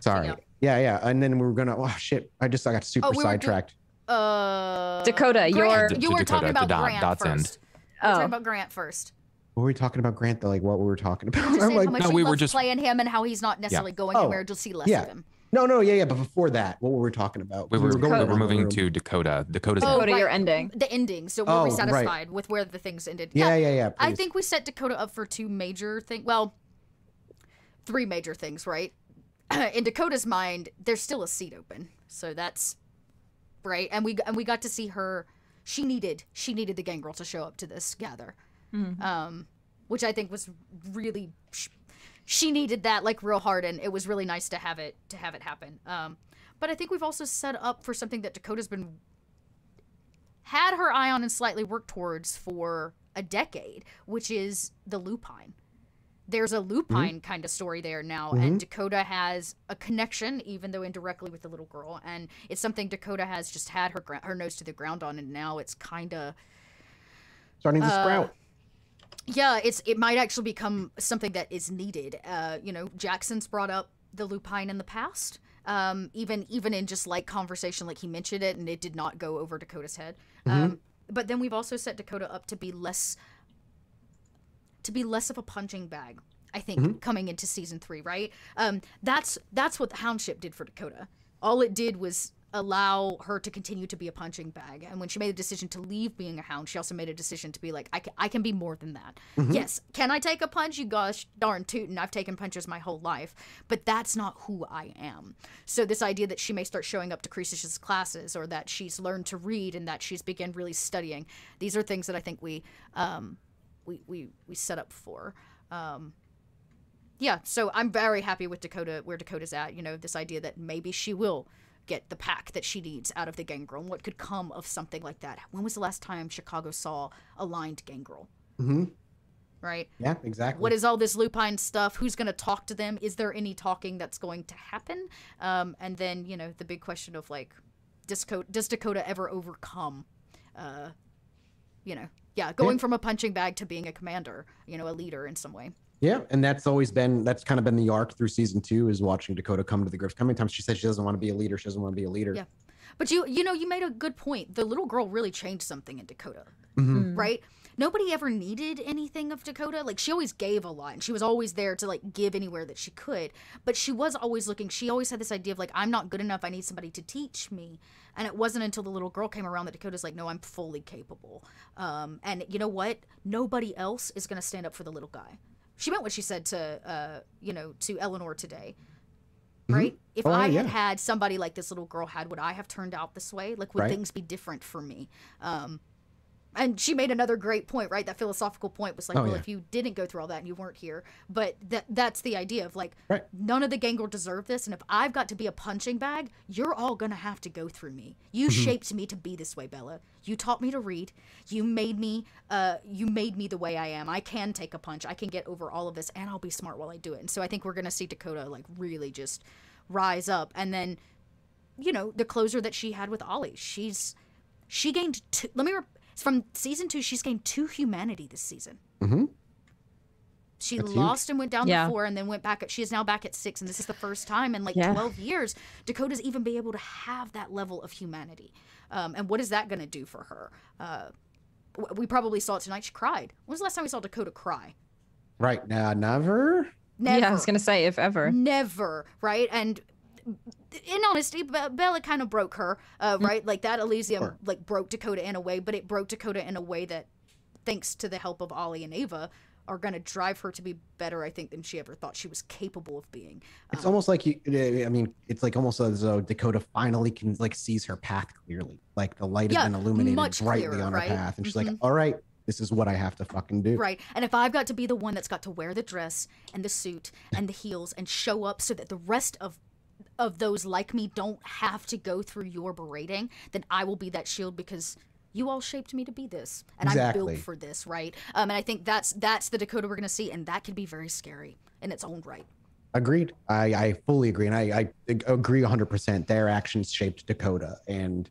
sorry. yeah. Yeah, yeah. And then we were gonna. Oh shit! I just I got super Oh, we were do- sidetracked. uh Dakota, you're- To- you were Dakota, talking to about Dot- Grant Dot's end. first. We were talking Oh. about Grant first. What were we talking about, Grant? The, like what we were talking about? Just I'm like, how much No, we were just- playing him and how he's not necessarily going Oh, anywhere. You'll see less yeah. of him. No, no, yeah, yeah. But before that, what were we talking about? We were, going we around were moving room. to Dakota. Dakota's Oh, end. Dakota, right. your ending. The ending. So were Oh, we right. satisfied with where the things ended? Yeah, yeah, yeah. I think we set Dakota up for two major things. Well, three major things, right? In Dakota's mind, there's still a seat open, so that's right. And we and we got to see her. She needed she needed the gangrel to show up to this gather, Hmm. um, which I think was really. Sh- She needed that like real hard, and it was really nice to have it to have it happen. Um, but I think we've also set up for something that Dakota's been had her eye on and slightly worked towards for a decade, which is the lupine. There's a lupine kind of story there now, and Dakota has a connection, even though indirectly, with the little girl, and it's something Dakota has just had her gra- her nose to the ground on, and now it's kind of starting to uh, sprout. Yeah, it's it might actually become something that is needed. Uh, you know, Jackson's brought up the lupine in the past. Um, even even in just like conversation, like he mentioned it, and it did not go over Dakota's head. Um, but then we've also set Dakota up to be less to be less of a punching bag. I think coming into season three, right? Um, that's that's what the Houndship did for Dakota. All it did was allow her to continue to be a punching bag. And when she made the decision to leave being a hound, she also made a decision to be like, I can, I can be more than that. Yes, can I take a punch? You gosh darn tootin'. I've taken punches my whole life, but that's not who I am. So this idea that she may start showing up to Cretius's classes or that she's learned to read and that she's begun really studying, these are things that I think we um, we, we, we set up for. Um, yeah, so I'm very happy with Dakota where Dakota's at. You know, this idea that maybe she will get the pack that she needs out of the gangrel. And what could come of something like that? When was the last time Chicago saw aligned gangrel? hmm Right? Yeah, exactly. What is all this lupine stuff? Who's going to talk to them? Is there any talking that's going to happen? Um, and then, you know, the big question of like, does Dakota, does Dakota ever overcome, uh, you know, yeah, going from a punching bag to being a commander, you know, a leader in some way? Yeah, and that's always been that's kind of been the arc through season two is watching Dakota come to the grips. How many times she said she doesn't want to be a leader, she doesn't want to be a leader. Yeah. But you you know you made a good point. The little girl really changed something in Dakota, Mhm. right? nobody ever needed anything of Dakota. Like she always gave a lot and she was always there to like give anywhere that she could. But she was always looking, she always had this idea of like, I'm not good enough. I need somebody to teach me. And it wasn't until the little girl came around that Dakota's like, no, I'm fully capable. Um, and you know what? Nobody else is going to stand up for the little guy. She meant what she said to, uh, you know, to Eleanor today right? If Oh, I yeah. had had somebody like this little girl had, would I have turned out this way? Like, would Right. things be different for me? Um, and she made another great point, right? That philosophical point was like, Oh, well, yeah. if you didn't go through all that and you weren't here, but that that's the idea of like, Right. none of the gang will deserve this, and if I've got to be a punching bag, you're all gonna have to go through me. You Mm-hmm. shaped me to be this way, Bella. You taught me to read. You made me, uh, you made me the way I am. I can take a punch. I can get over all of this, and I'll be smart while I do it. And so I think we're gonna see Dakota like really just rise up, and then you know the closer that she had with Ollie. She's she gained two. Let me from season two. She's gained two humanity this season. Mm-hmm. She That's huge. lost and went down Yeah. to four, and then went back. At, she is now back at six, and this is the first time in like Yeah. twelve years Dakota's even be able to have that level of humanity. Um, and what is that going to do for her? Uh, we probably saw it tonight. She cried. When was the last time we saw Dakota cry? Right now, never. Never. Yeah, I was gonna say if ever. Never, right? And in honesty, Bella kind of broke her, uh, right? Like that Elysium, Sure. like broke Dakota in a way, but it broke Dakota in a way that, thanks to the help of Ollie and Ava, are going to drive her to be better, I think, than she ever thought she was capable of being. It's Um, almost like you. I mean, it's like almost as though Dakota finally can like sees her path clearly. Like the light Yeah, has been illuminated brightly clearer, on her right? path, and she's Mhm. like, "All right, this is what I have to fucking do." Right. And if I've got to be the one that's got to wear the dress and the suit and the heels and show up so that the rest of of those like me don't have to go through your berating, then I will be that shield because you all shaped me to be this and I'm built for this, right? Um, and I think that's that's the Dakota we're going to see and that can be very scary in its own right. Agreed. I, I fully agree, and I, I agree 100. percent Their actions shaped Dakota, and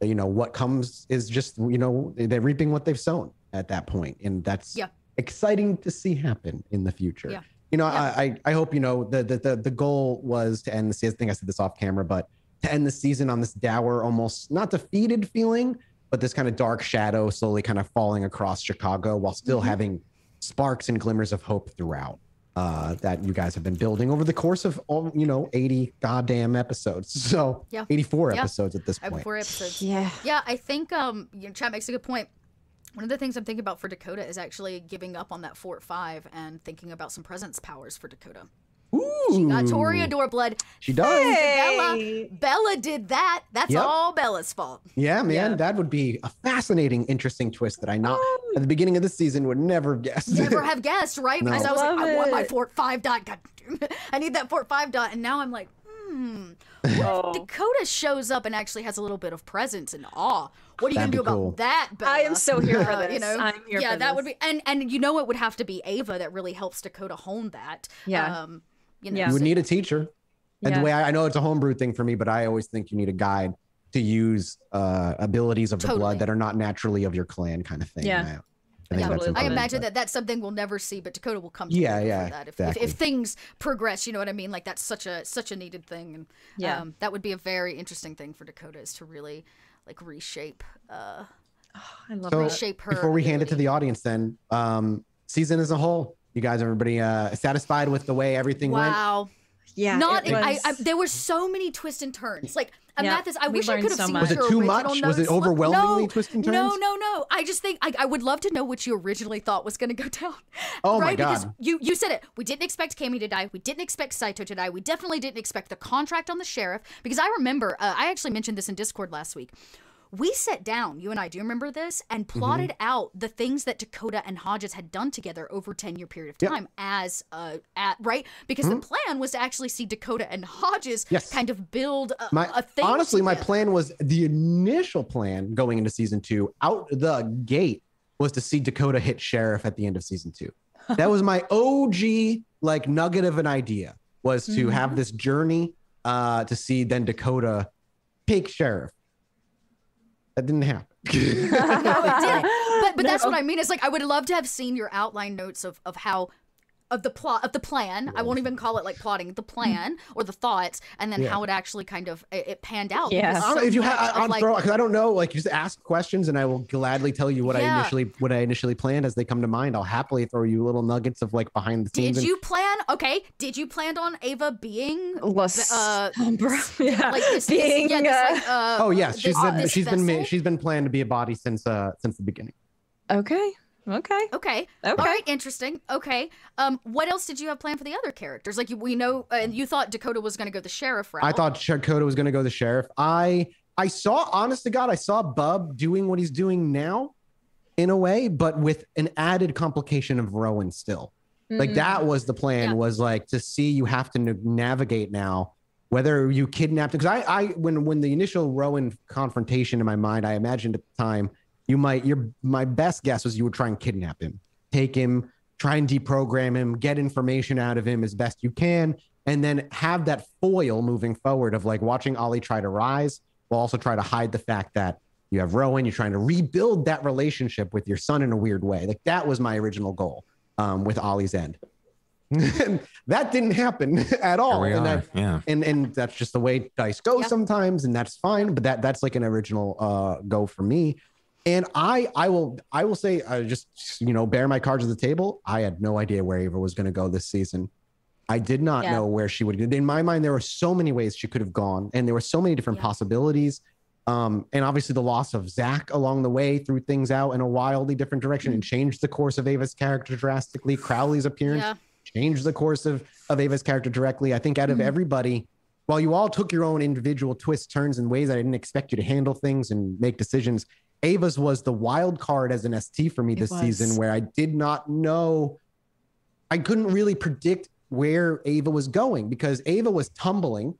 you know what comes is just you know they're reaping what they've sown at that point, and that's Yeah. exciting to see happen in the future. Yeah. You know, Yeah. I, I I hope you know the, the the the goal was to end the season. I think I said this off camera, but to end the season on this dour, almost not defeated feeling, but this kind of dark shadow slowly kind of falling across Chicago while still Mhm. having sparks and glimmers of hope throughout uh, that you guys have been building over the course of all you know 80 goddamn episodes so Yeah. 84 Yeah. episodes at this I have point episodes. Yeah. Yeah, I think um you know, chat makes a good point. One of the things I'm thinking about for Dakota is actually giving up on that Fort Five and thinking about some presence powers for Dakota. Ooh, She got Toreador blood. she does Bella, Bella did that. That's Yep. all Bella's fault. yeah man Yeah. that would be a fascinating interesting twist that i not at the beginning of the season would never have guessed Never have guessed, right? No. Because I was like, Love I want my it. Fort Five dot. God. I need that Fort Five dot, and now I'm like, hmm. Oh. Dakota shows up and actually has a little bit of presence and awe. What are you That'd gonna do cool. about that, Bella? I am so here for this. you know, I'm here yeah, for that would be, and and you know, it would have to be Ava that really helps Dakota hone that. Yeah. Um, you know, Yeah. you would need a teacher and Yeah. the way I, I know it's a homebrew thing for me but i always think you need a guide to use uh abilities of the Totally. blood that are not naturally of your clan kind of thing Yeah. And I, I think Yeah, that's totally. I imagine but- that that's something we'll never see, but Dakota will come. Yeah, together yeah, For that. If, exactly. if, if things progress, you know what I mean. Like that's such a such a needed thing, and Yeah. um, that would be a very interesting thing for Dakota is to really like reshape, uh, I love So, reshape her. before we hand it to the audience then um season as a whole you guys everybody uh satisfied with the way everything went Wow, Yeah. not it I, was- I, there were so many twists and turns. Like Yeah, Mathas, I wish I could have so seen much. was it your too original much was it overwhelmingly no, twists and turns No, no, no. I just think I, I would love to know what you originally thought was going to go down. Oh my right? Because you you said it. We didn't expect Cammy to die. We didn't expect Saito to die. We definitely didn't expect the contract on the sheriff. Because I remember, uh, I actually mentioned this in Discord last week. We sat down, you and I, do you remember this? And Mm-hmm. plotted out the things that Dakota and Hodges had done together over a 10 year period of Yep. time as, uh, at, right? Because the plan was to actually see Dakota and Hodges Mm-hmm. Yes. kind of build a, my a thing. honestly my plan was the initial plan going into season two out the gate was to see dakota hit sheriff at the end of season two that was my og like nugget of an idea was to Mm-hmm. have this journey uh to see then dakota take sheriff that didn't happen no, it didn't. But but that's what I mean. It's like I would love to have seen your outline notes of of how of the plot of the plan. I won't even call it like plotting the plan or the thoughts, and then Yeah. how it actually kind of it, it panned out. Yeah. I don't know so if you much have, I'll like- throw because I don't know. Like, just ask questions, and I will gladly tell you what I initially what I initially planned as they come to mind. I'll happily throw you little nuggets of like behind the scenes. Did and- you plan? Okay. Did you plan on Ava being Was uh, yeah, like this, this- being yeah, this, uh, like, uh, Oh yes, this- she's been this she's been she's been planned to be a body since uh since the beginning. okay, okay, Okay. okay. All right. Interesting. Okay. Um. What else did you have planned for the other characters? Like you, we know, uh, and you thought Dakota was going to go the sheriff route. I thought Dakota was going to go the sheriff. I I saw, honest to God, I saw Bub doing what he's doing now, in a way, but with an added complication of Rowan still. Like Mm. that was the plan. Yeah. Was like to see you have to na- navigate now whether you kidnapped because I I when when the initial Rowan confrontation in my mind, I imagined at the time you might your my best guess was you would try and kidnap him, take him, try and deprogram him, get information out of him as best you can, and then have that foil moving forward of like watching Ollie try to rise while also try to hide the fact that you have Rowan, you're trying to rebuild that relationship with your son in a weird way. Like that was my original goal um, with Ollie's end. And that didn't happen at all. Here we and are. that yeah. and and that's just the way dice go Yeah. sometimes and that's fine but that that's like an original uh go for me and i i will i will say i just you know bear my cards at the table i had no idea where ava was going to go this season i did not Yeah. know where she would go. in my mind there were so many ways she could have gone and there were so many different Yeah. possibilities um and obviously the loss of zach along the way threw things out in a wildly different direction and changed the course of ava's character drastically crowley's appearance Yeah. changed the course of of Ava's character directly. I think out of Mhm. everybody, while you all took your own individual twists, turns, and ways I didn't expect you to handle things and make decisions, Ava's was the wild card as an ST for me this season, where I did not know, I couldn't really predict where Ava was going because Ava was tumbling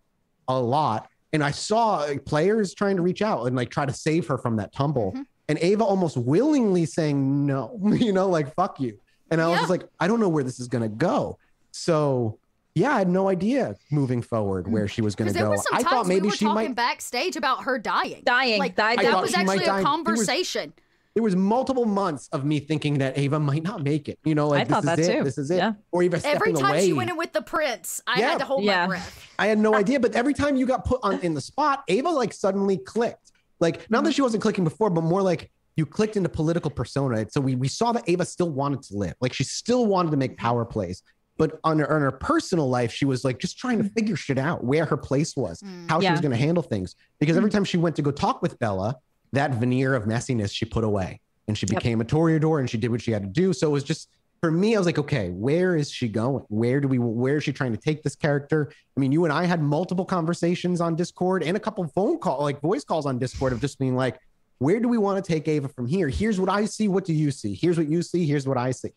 a lot, and I saw players trying to reach out and like try to save her from that tumble, Mhm. and Ava almost willingly saying no, you know, like fuck you. And I was Yeah. just like, I don't know where this is gonna go. So yeah, I had no idea moving forward where she was going to go. were some I thought maybe we were she talking might. backstage about her dying. dying. Like died. That was she might actually die. a There was- conversation. There was multiple months of me thinking that Ava might not make it. You know, like I thought this that is it. too. This is it. Yeah. Or even Every time away. she went in with the prince, I Yeah. had to hold Yeah. my breath. I had no idea, but every time you got put on in the spot, Ava like suddenly clicked. Like not Mm-hmm. that she wasn't clicking before, but more like you clicked into political persona. So we we saw that Ava still wanted to live. Like she still wanted to make power plays. But on her, on her personal life, she was like just trying to figure shit out where her place was, Mm. how she was going to handle things. Because every time she went to go talk with Bella, that veneer of messiness she put away and she Yep. became a Toreador and she did what she had to do. So it was just for me, I was like, okay, where is she going? Where do we, where is she trying to take this character? I mean, you and I had multiple conversations on Discord and a couple phone call, like voice calls on Discord of just being like, where do we want to take Ava from here? Here's what I see. What do you see? Here's what you see. Here's what I see.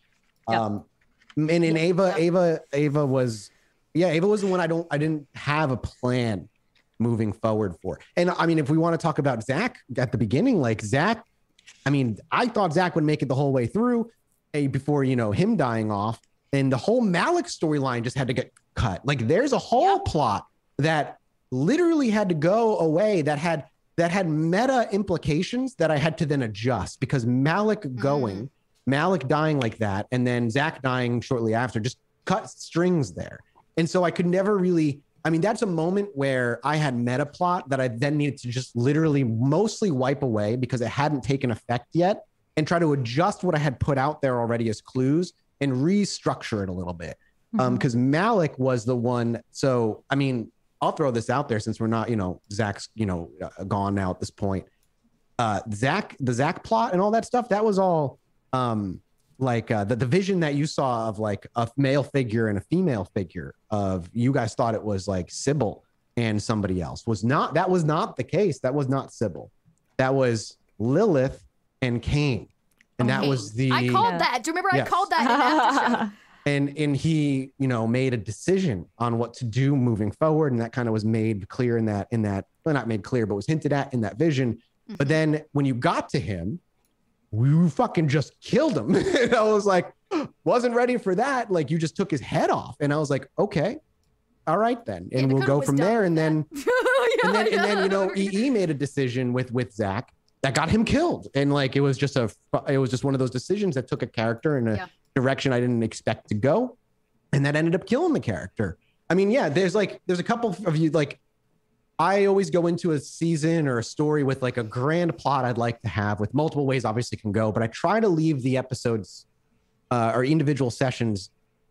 Yep. Um, and in Ava, Ava, Ava was, yeah, Ava was the one I don't, I didn't have a plan moving forward for. And I mean, if we want to talk about Zach at the beginning, like Zach, I mean, I thought Zach would make it the whole way through eh, before, you know, him dying off. And the whole Malik storyline just had to get cut. Like there's a whole plot that literally had to go away that had that had meta implications that I had to then adjust because Malik going, Malik dying like that, and then Zach dying shortly after just cut strings there. And so I could never really, I mean, that's a moment where I had meta plot that I then needed to just literally mostly wipe away because it hadn't taken effect yet and try to adjust what I had put out there already as clues and restructure it a little bit. Um, because Malik was the one. So, I mean, I'll throw this out there since we're not, you know, Zach's, you know, uh, gone now at this point. Uh, Zach, the Zach plot and all that stuff, that was all um like uh, the, the vision that you saw of like a male figure and a female figure of you guys thought it was like Sybil and somebody else was not that was not the case. That was not Sybil. That was Lilith and Cain. And that was the I called Yeah. that. Do you remember I called that in and and he you know made a decision on what to do moving forward. And that kind of was made clear in that in that well not made clear but was hinted at in that vision. But Mhm. then when you got to him you fucking just killed him. And i was like wasn't ready for that. Like you just took his head off. And i was like okay all right then. Yeah, and we'll go from there. And then Yeah, and then and then you know. EE made a decision with with Zach that got him killed, and like it was just a it was just one of those decisions that took a character in a Yeah. direction I didn't expect to go, and that ended up killing the character. I mean, yeah, there's like there's a couple of you like I always go into a season or a story with like a grand plot I'd like to have with multiple ways obviously can go, but I try to leave the episodes uh, or individual sessions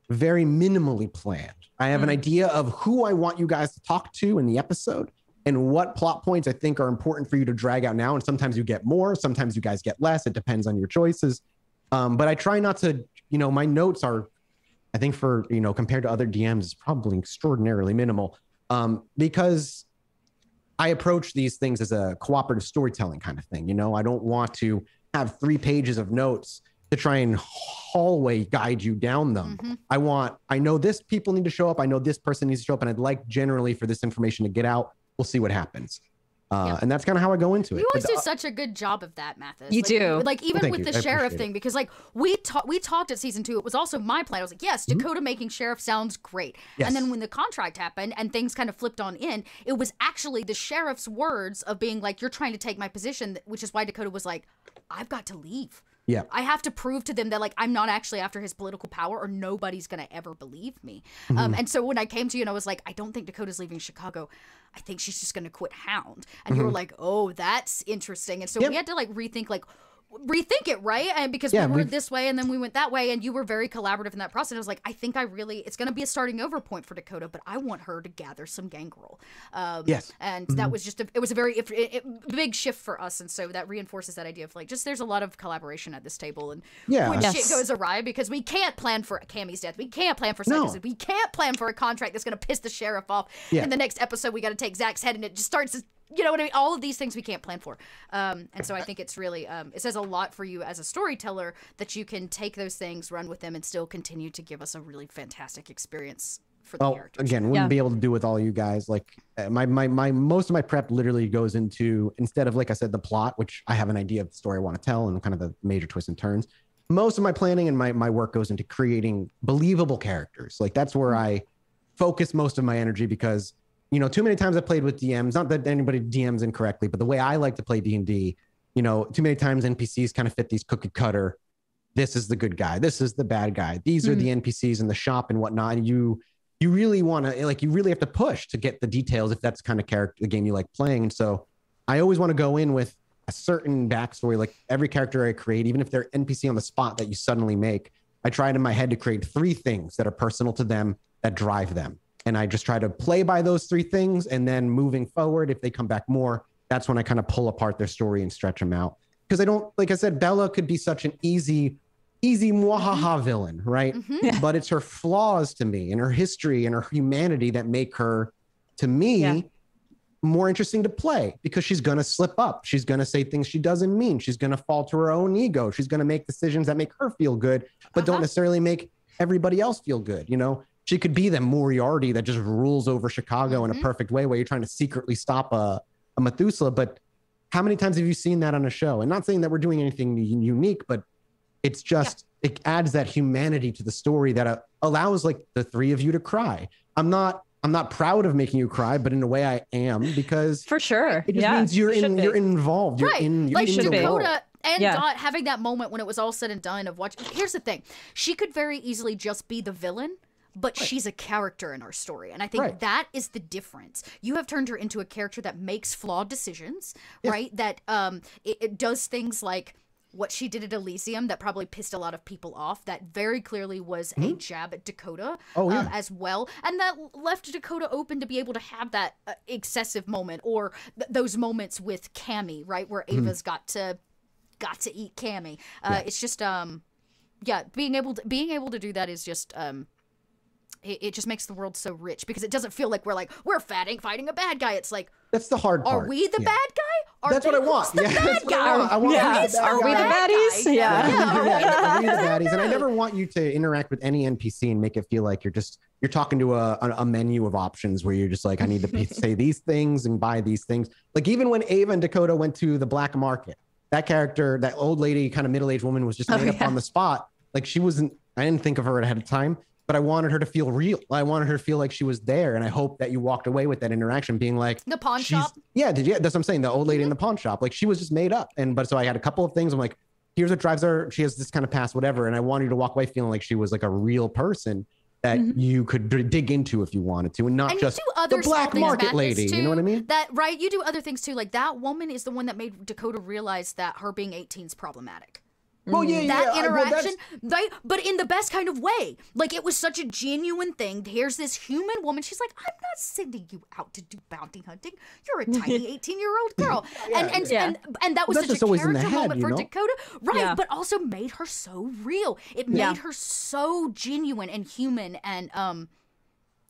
very minimally planned. I have an idea of who I want you guys to talk to in the episode and what plot points I think are important for you to drag out now. And sometimes you get more, sometimes you guys get less. It depends on your choices. Um, but I try not to, you know, my notes are, I think for, you know, compared to other DMs, is probably extraordinarily minimal um, because I approach these things as a cooperative storytelling kind of thing. You know, I don't want to have three pages of notes to try and hallway guide you down them. Mhm. I want, I know this people need to show up. I know this person needs to show up, and I'd like generally for this information to get out. We'll see what happens. Uh, Yeah. And that's kind of how I go into it. You always But, do uh, such a good job of that, Mathas. You like, do. Like even thank with you. the I sheriff appreciate thing, because like we talked, we talked at season two. It was also my plan. I was like, yes, Mm-hmm. Dakota making sheriff sounds great. Yes. And then when the contract happened and things kind of flipped on in, it was actually the sheriff's words of being like, "You're trying to take my position," which is why Dakota was like, "I've got to leave." Yeah. I have to prove to them that like I'm not actually after his political power or nobody's gonna ever believe me. Mm-hmm. Um, and so when I came to you and I was like, I don't think Dakota's leaving Chicago. I think she's just gonna quit Hound. And you were like, Oh, that's interesting. And so Mm-hmm. Yep. we had to like rethink like rethink it right and because Yeah, we were this way and then we went that way and you were very collaborative in that process i was like i think i really it's going to be a starting over point for dakota but i want her to gather some gangrel um, Yes. and Mm-hmm. that was just a, it was a very it, it, big shift for us and so that reinforces that idea of like just there's a lot of collaboration at this table and Yeah. when Yes. shit goes awry because we can't plan for Cammy's death we can't plan for No. We can't plan for a contract that's going to piss the sheriff off Yeah. in the next episode we got to take Zach's head and it just starts to- you know what I mean all of these things we can't plan for um, and so I think it's really um, it says a lot for you as a storyteller that you can take those things run with them and still continue to give us a really fantastic experience for the well, characters again, wouldn't Yeah. be able to do with all you guys. Like uh, my my my most of my prep literally goes into instead of like I said the plot, which I have an idea of the story I want to tell and kind of the major twists and turns. Most of my planning and my my work goes into creating believable characters. Like that's where I focus most of my energy because you know too many times I played with DMs. Not that anybody DMs incorrectly, but the way I like to play D and D, you know, too many times NPCs kind of fit these cookie cutter. This is the good guy. This is the bad guy. These are the mm. NPCs in the shop and whatnot. And you you really want to like you really have to push to get the details if that's kind of character the game you like playing. And so I always want to go in with a certain backstory. Like every character I create, even if they're NPC on the spot that you suddenly make, I tried in my head to create three things that are personal to them that drive them. And I just try to play by those three things. And then moving forward, if they come back more, that's when I kind of pull apart their story and stretch them out. Because I don't, like I said, Bella could be such an easy, easy mwahaha villain, right? Mhm. But it's her flaws to me and her history and her humanity that make her, to me, Yeah. more interesting to play because she's going to slip up. She's going to say things she doesn't mean. She's going to fall to her own ego. She's going to make decisions that make her feel good, but don't Uh-huh. necessarily make everybody else feel good. You know, she could be the Moriarty that just rules over Chicago in a Mhm. perfect way where you're trying to secretly stop a, a Methuselah. But how many times have you seen that on a show? And not saying that we're doing anything unique, but it's just, it adds that humanity to the story that uh, allows like the three of you to cry. I'm not, I'm not proud of making you cry, but in a way I am because For sure. it just yeah, means you're in, be. you're involved. You're right in, you're like in should the world. dakota and Yeah. dot having that moment when it was all said and done of watching here's the thing she could very easily just be the villain but she's a character in our story and i think Right. that is the difference you have turned her into a character that makes flawed decisions Yes. right that um it, it does things like what she did at Elysium that probably pissed a lot of people off. That very clearly was a jab at Dakota Mm-hmm. Oh, um, as well. And that left Dakota open to be able to have that uh, excessive moment or th- those moments with Cammy, right? Where Mm-hmm. Ava's got to got to eat Cammy. Uh, It's just um yeah, being able to being able to do that is just um it, it just makes the world so rich because it doesn't feel like we're like we're fighting fighting a bad guy. It's like That's the hard part. are we the Yeah. bad guy? Are That's what they- I want. who's The Yeah, bad that's what I guy? want. I want Yeah. you the Are we the bad guy. baddies? guy. Yeah. Yeah, are we the Are we the baddies? And I never want you to interact with any NPC and make it feel like you're just you're talking to a, a, a menu of options where you're just like, I need to say these things and buy these things. Like even when Ava and Dakota went to the black market, that character, that old lady, kind of middle aged woman, was just Oh, made up yeah. on the spot. Like she wasn't. I didn't think of her ahead of time, but I wanted her to feel real. I wanted her to feel like she was there, and I hope that you walked away with that interaction, being like, The pawn shop. yeah did you that's what i'm saying the old lady in the pawn shop like she was just made up and but so i had a couple of things i'm like here's what drives her she has this kind of past whatever and i wanted you to walk away feeling like she was like a real person that Mhm. you could d- dig into if you wanted to, and not and just you do other the black market lady. You know what I mean? That right? You do other things too. Like that woman is the one that made Dakota realize that her being 18 is problematic. Well, yeah, yeah. that I- well, interaction, right? But in the best kind of way. Like it was such a genuine thing. Here's this human woman. She's like, I'm not sending you out to do bounty hunting. You're a tiny 18 year old girl, and and, Yeah. and and that was That's such a always in the character head, moment for know? Dakota, right? Yeah. But also made her so real. It made Yeah. her so genuine and human, and um,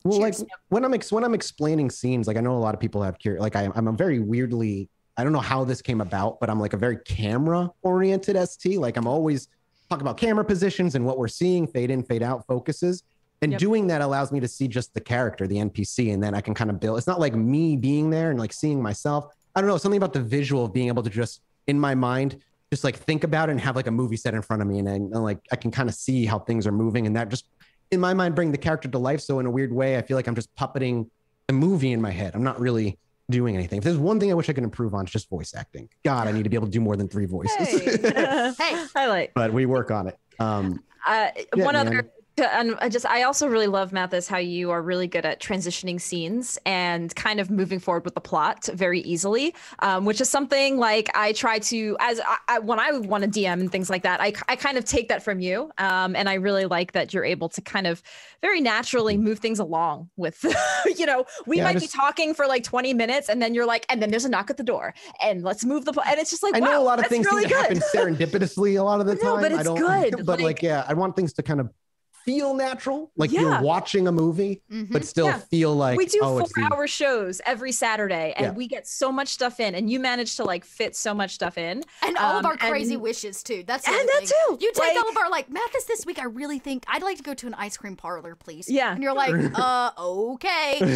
Well, like when I'm ex- when I'm explaining scenes, like I know a lot of people have curious. Like I, I'm a very weirdly. I don't know how this came about, but I'm like a very camera oriented ST. Like I'm always talking about camera positions and what we're seeing, fade in, fade out, focuses. And Yep. doing that allows me to see just the character, the NPC, and then I can kind of build. It's not like me being there and like seeing myself. I don't know something about the visual of being able to just in my mind just like think about it and have like a movie set in front of me, and, then and like I can kind of see how things are moving, and that just in my mind bring the character to life. So in a weird way, I feel like I'm just puppeting the movie in my head. I'm not really doing anything. If there's one thing I wish I could improve on, it's just voice acting. God, I need to be able to do more than three voices. Hey. Hey. highlight. but we work on it. Um, Uh, Yeah, one man. other, and I just I also really love Mathas how you are really good at transitioning scenes and kind of moving forward with the plot very easily, um, which is something like I try to as I, I, when I want to DM and things like that. I I kind of take that from you, um, and I really like that you're able to kind of very naturally move things along with, you know, we Yeah, might just- be talking for like 20 minutes, and then you're like, and then there's a knock at the door, and let's move the plot, and it's just like I know wow, a lot of things really happen serendipitously a lot of the No, time. but I it's don't, good, But like, like- yeah, I want things to kind of feel natural, like Yeah. you're watching a movie, mhm. but still Yeah. feel like we do oh, four it's the, hour shows every Saturday and Yeah. we get so much stuff in and you manage to like fit so much stuff in. and all of um, our crazy and- wishes too. That's the And that too, You take like- all of our like Mathas this week. I really think I'd like to go to an ice cream parlor, please. Yeah. and you're like, uh, okay, um,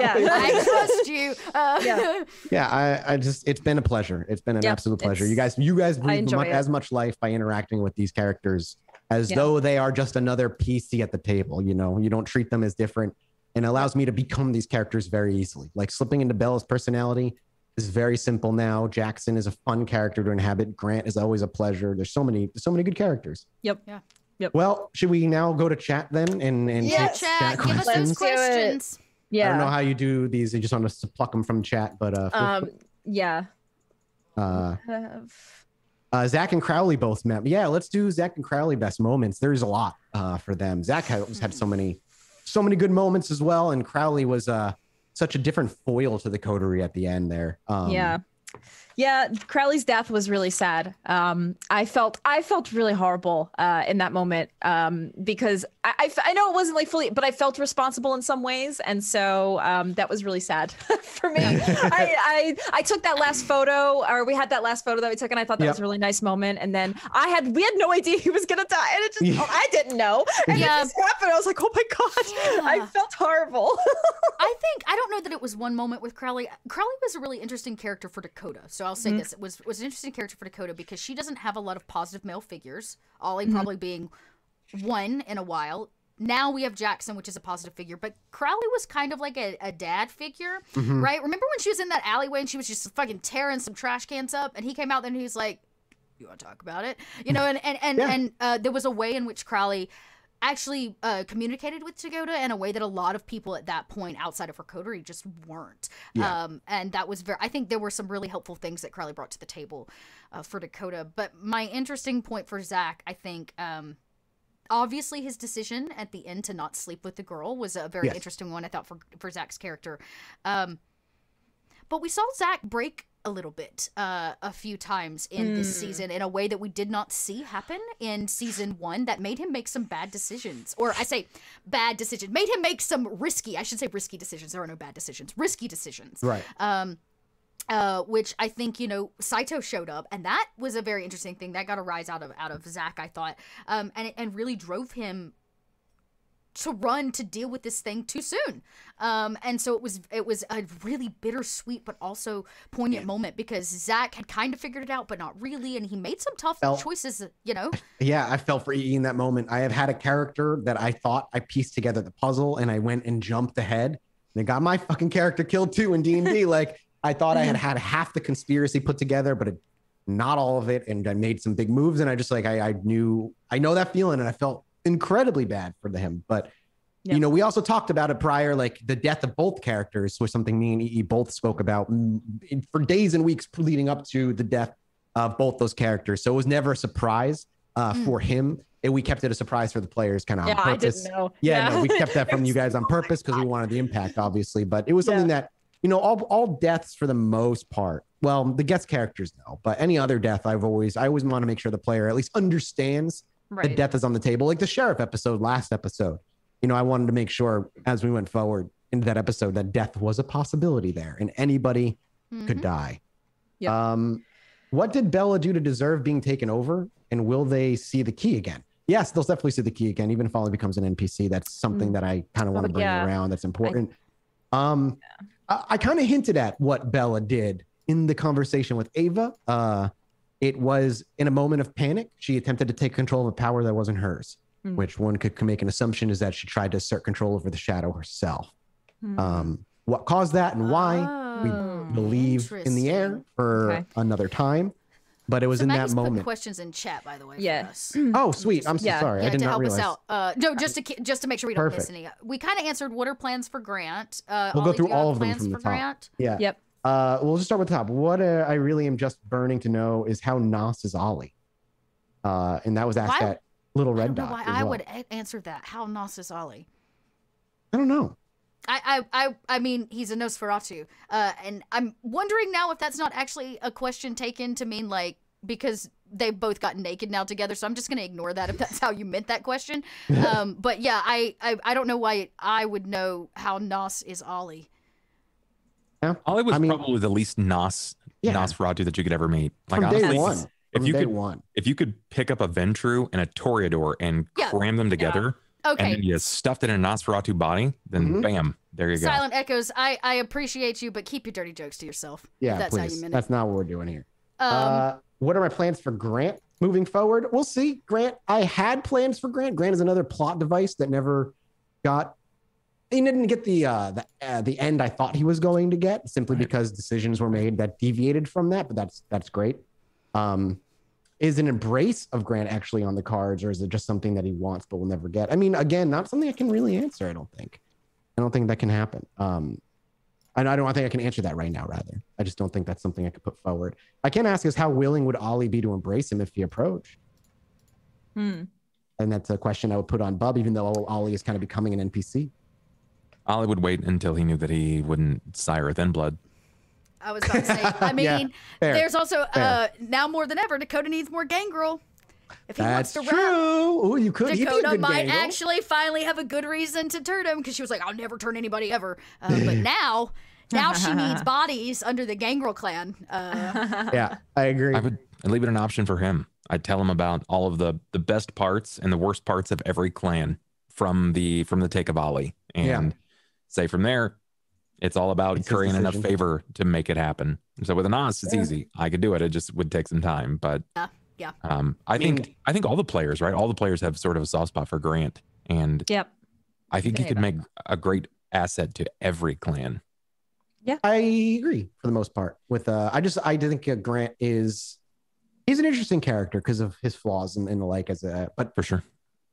Yeah. I trust you. Uh, Yeah. yeah, I, I just it's been a pleasure. It's been an Yep, absolute pleasure. it's- You guys, you guys breathe enjoy mu- as much life by interacting with these characters as Yeah. though they are just another PC at the table. You know, you don't treat them as different, and allows me to become these characters very easily. Like slipping into Bella's personality is very simple now. Jackson is a fun character to inhabit. Grant is always a pleasure. There's so many, so many good characters. Yep. Yeah. Yep. Well, should we now go to chat then and and yeah, take chat. Give us those Let's do it. questions. I don't know how you do these. You just want us to pluck them from chat, but uh, feel Um yeah. Uh, Have- uh, Zach and Crowley both met. Yeah, let's do Zach and Crowley best moments. There's a lot uh, for them. Zach has had so many, so many good moments as well, and Crowley was uh, such a different foil to the coterie at the end there. Um, yeah. Yeah, Crowley's death was really sad. Um, I felt I felt really horrible uh, in that moment um, because I know it wasn't like fully, but I felt responsible in some ways, and so um, that was really sad for me. I, I I took that last photo, or we had that last photo that we took, and I thought that Yep. was a really nice moment. And then I had we had no idea he was gonna die, and it just Yeah. oh, I didn't know, and Yeah. it just happened. I was like, oh my god, I felt horrible. I think I don't know that it was one moment with Crowley. Crowley was a really interesting character for Dakota. So I'll say Mm-hmm. this: it was was an interesting character for Dakota because she doesn't have a lot of positive male figures. Ollie Mm-hmm. probably being one in a while. Now we have Jackson, which is a positive figure, but Crowley was kind of like a, a dad figure, Mhm. right? Remember when she was in that alleyway and she was just fucking tearing some trash cans up, and he came out there and he was like, "You want to talk about it?" You know, and and and, Yeah. and uh, there was a way in which Crowley actually uh, communicated with Dakota in a way that a lot of people at that point outside of her coterie just weren't. Yeah. Um, and that was very, I think there were some really helpful things that Crowley brought to the table uh, for Dakota. But my interesting point for Zach, I think, um, obviously his decision at the end to not sleep with the girl was a very Yes. interesting one, I thought, for, for Zach's character. Um, but we saw Zach break a little bit uh, a few times in this Hmm. season in a way that we did not see happen in season one that made him make some bad decisions. Or I say bad decision made him make some risky, I should say risky decisions. There are no bad decisions, risky decisions. Right. Um, uh, which I think you know Saito showed up, and that was a very interesting thing that got a rise out of out of Zach. I thought, um, and and really drove him to run to deal with this thing too soon. Um, and so it was it was a really bittersweet but also poignant moment because Zach had kind of figured it out, but not really, and he made some tough Felt- choices. You know, Yeah, I felt for E in that moment. I have had a character that I thought I pieced together the puzzle, and I went and jumped ahead. And I got my fucking character killed too in D and D. Like I thought I had had half the conspiracy put together, but it, not all of it. And I made some big moves, and I just like I, I knew I know that feeling, and I felt incredibly bad for him. But Yeah. You know, we also talked about it prior, like the death of both characters was something me and EE both spoke about for days and weeks leading up to the death of both those characters. So it was never a surprise uh, Mm. for him. And we kept it a surprise for the players kind of yeah, on I purpose. didn't know. Yeah, no, we kept that from you guys on purpose because we wanted the impact, obviously. But it was something that, you know, all all deaths for the most part. Well, the guest characters know, but any other death, I've always I always want to make sure the player at least understands that death is on the table. Like the sheriff episode, last episode. You know, I wanted to make sure as we went forward into that episode that death was a possibility there, and anybody could Mhm. die. Yep. Um, what did Bella do to deserve being taken over? And will they see the key again? Yes, they'll definitely see the key again, even if Ollie becomes an NPC. That's something Mm. that I kind of want Oh, to bring yeah. around. That's important. um, I, I kind of hinted at what Bella did in the conversation with Ava. Uh, it was in a moment of panic. She attempted to take control of a power that wasn't hers, Mm. which one could make an assumption is that she tried to assert control over the shadow herself. Hmm. Um, what caused that and why? we Oh, believe in the air for Okay. another time. But it was So in Maggie's that moment. questions in chat, by the way. Yeah. For us. Oh, sweet. I'm so Yeah. sorry. Yeah, I did to not help realize. us out. Uh, no, just to just to make sure we don't miss any. We kind of answered what are plans for Grant. Uh, We'll go through all have of them plans from the for top. Grant? Yeah. Yep. Uh, we'll just start with the top. What uh, I really am just burning to know is how Nos is Ollie. Uh, and that was asked Why- at Little I Red don't know Dot. why I well. would a- answer that. How Nos is Ollie? I don't know. I, I, I, I mean, he's a Nosferatu, uh, and I'm wondering now if that's not actually a question taken to mean like because they both got naked now together. So I'm just gonna ignore that if that's how you meant that question. Um, but yeah, I, I, I don't know why I would know how Nos is Ollie. Ollie was I mean- probably the least Nos Yeah. Nosferatu that you could ever meet. Like From day honestly, one. if From you day could one. if you could pick up a Ventrue and a Toreador and Yeah. cram them together, and Okay. then you stuffed it in a Nosferatu body, then Mhm. bam, there you go. Silent Echoes, I, I appreciate you, but keep your dirty jokes to yourself. Yeah, that's how you please. meant That's not what we're doing here. Um, uh, what are my plans for Grant moving forward? We'll see. Grant, I had plans for Grant. Grant is another plot device that never got. He didn't get the uh, the uh, the end I thought he was going to get, simply Right. because decisions were made that deviated from that. But that's that's great. Um, is an embrace of Grant actually on the cards, or is it just something that he wants but will never get? I mean, again, not something I can really answer. I don't think. I don't think that can happen. Um, I, I don't I think I can answer that right now. Rather, I just don't think that's something I could put forward. I can ask is how willing would Ollie be to embrace him if he approached? Hmm. And that's a question I would put on Bub, even though Ollie is kind of becoming an NPC. Ollie would wait until he knew that he wouldn't sire a thin blood. I was about to say, I mean, Yeah, there's also, uh, now more than ever, Dakota needs more gangrel. If he That's wants to true. run, Oh, you could. He'd be a Dakota might Gangrel. actually finally have a good reason to turn him because she was like, I'll never turn anybody ever. Uh, but now, now she needs bodies under the Gangrel clan. Uh, Yeah, I agree. I would I'd leave it an option for him. I'd tell him about all of the the best parts and the worst parts of every clan from the from the take of Ollie, and Yeah. Say from there, it's all about It's currying enough favor to make it happen. So with an Os, it's Yeah. easy. I could do it. It just would take some time, but Yeah, yeah. Um, I, mean- think I think all the players, right? All the players have sort of a soft spot for Grant, and Yep. I think he could make a great asset to every clan. Yeah, I agree for the most part. With uh, I just I think uh, Grant is he's an interesting character because of his flaws and, and the like. As a but For sure.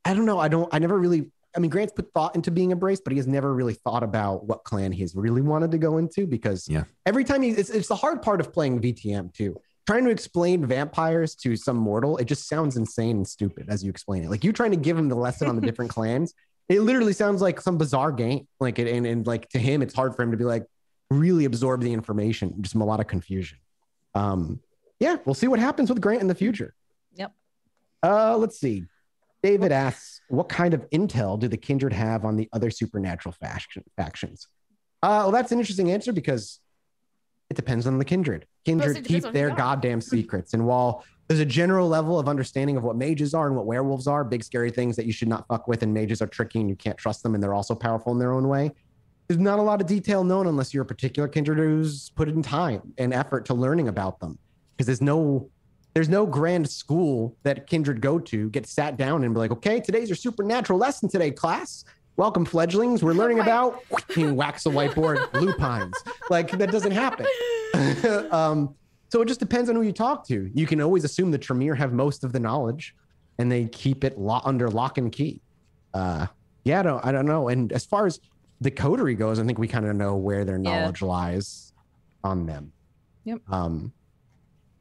I don't know. I don't. I never really. I mean, Grant's put thought into being embraced, but he has never really thought about what clan he's really wanted to go into because Yeah. every time he, it's, it's the hard part of playing VTM too. Trying to explain vampires to some mortal, it just sounds insane and stupid as you explain it. Like you trying to give him the lesson on the different clans, it literally sounds like some bizarre game. Like it, and, and like to him, it's hard for him to be like really absorb the information. Just a lot of confusion. Um, yeah, we'll see what happens with Grant in the future. Yep. Uh, let's see. David asks, "What kind of intel do the kindred have on the other supernatural faction, factions?" Uh, well, that's an interesting answer because it depends on the kindred. Kindred keep their goddamn secrets, and while there's a general level of understanding of what mages are and what werewolves are, big scary things that you should not fuck with, and mages are tricky and you can't trust them, and they're also powerful in their own way. There's not a lot of detail known unless you're a particular kindred who's put in time and effort to learning about them, because there's no there's no grand school that kindred go to get sat down and be like okay today's your supernatural lesson today class welcome fledglings we're learning about wax a whiteboard lupines like that doesn't happen um, so it just depends on who you talk to you can always assume the tremere have most of the knowledge and they keep it lo- under lock and key uh, yeah, I don't, I don't know. And as far as the coterie goes, I think we kind of know where their Yeah. knowledge lies on them. Yep. Um,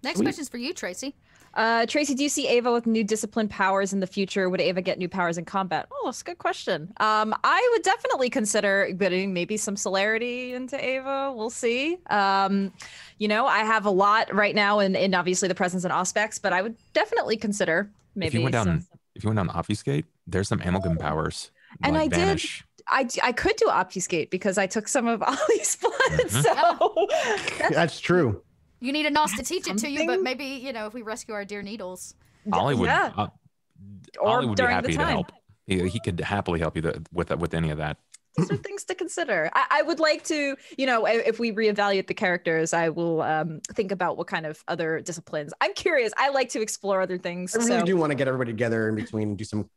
Next question question's for you, Tracy. Uh, Tracy, do you see Ava with new discipline powers in the future? Would Ava get new powers in combat? Oh, that's a good question. Um, I would definitely consider getting maybe some celerity into Ava. We'll see. Um, you know, I have a lot right now in, in obviously the presence and aspects, but I would definitely consider maybe. if you went down, some- if you went down obfuscate, there's some amalgam powers. And like I did- I, I could do obfuscate because I took some of Ollie's blood. Mhm. So that's that's true. You need a Nos to teach it to you, but maybe you know if we rescue our dear needles. Ollie would, yeah. uh, Ollie would be happy to help. He, he could happily help you th- with with any of that. these are things to consider. I, I would like to, you know, if we reevaluate the characters, I will um, think about what kind of other disciplines. I'm curious. I like to explore other things. I really so do want to get everybody together in between, do some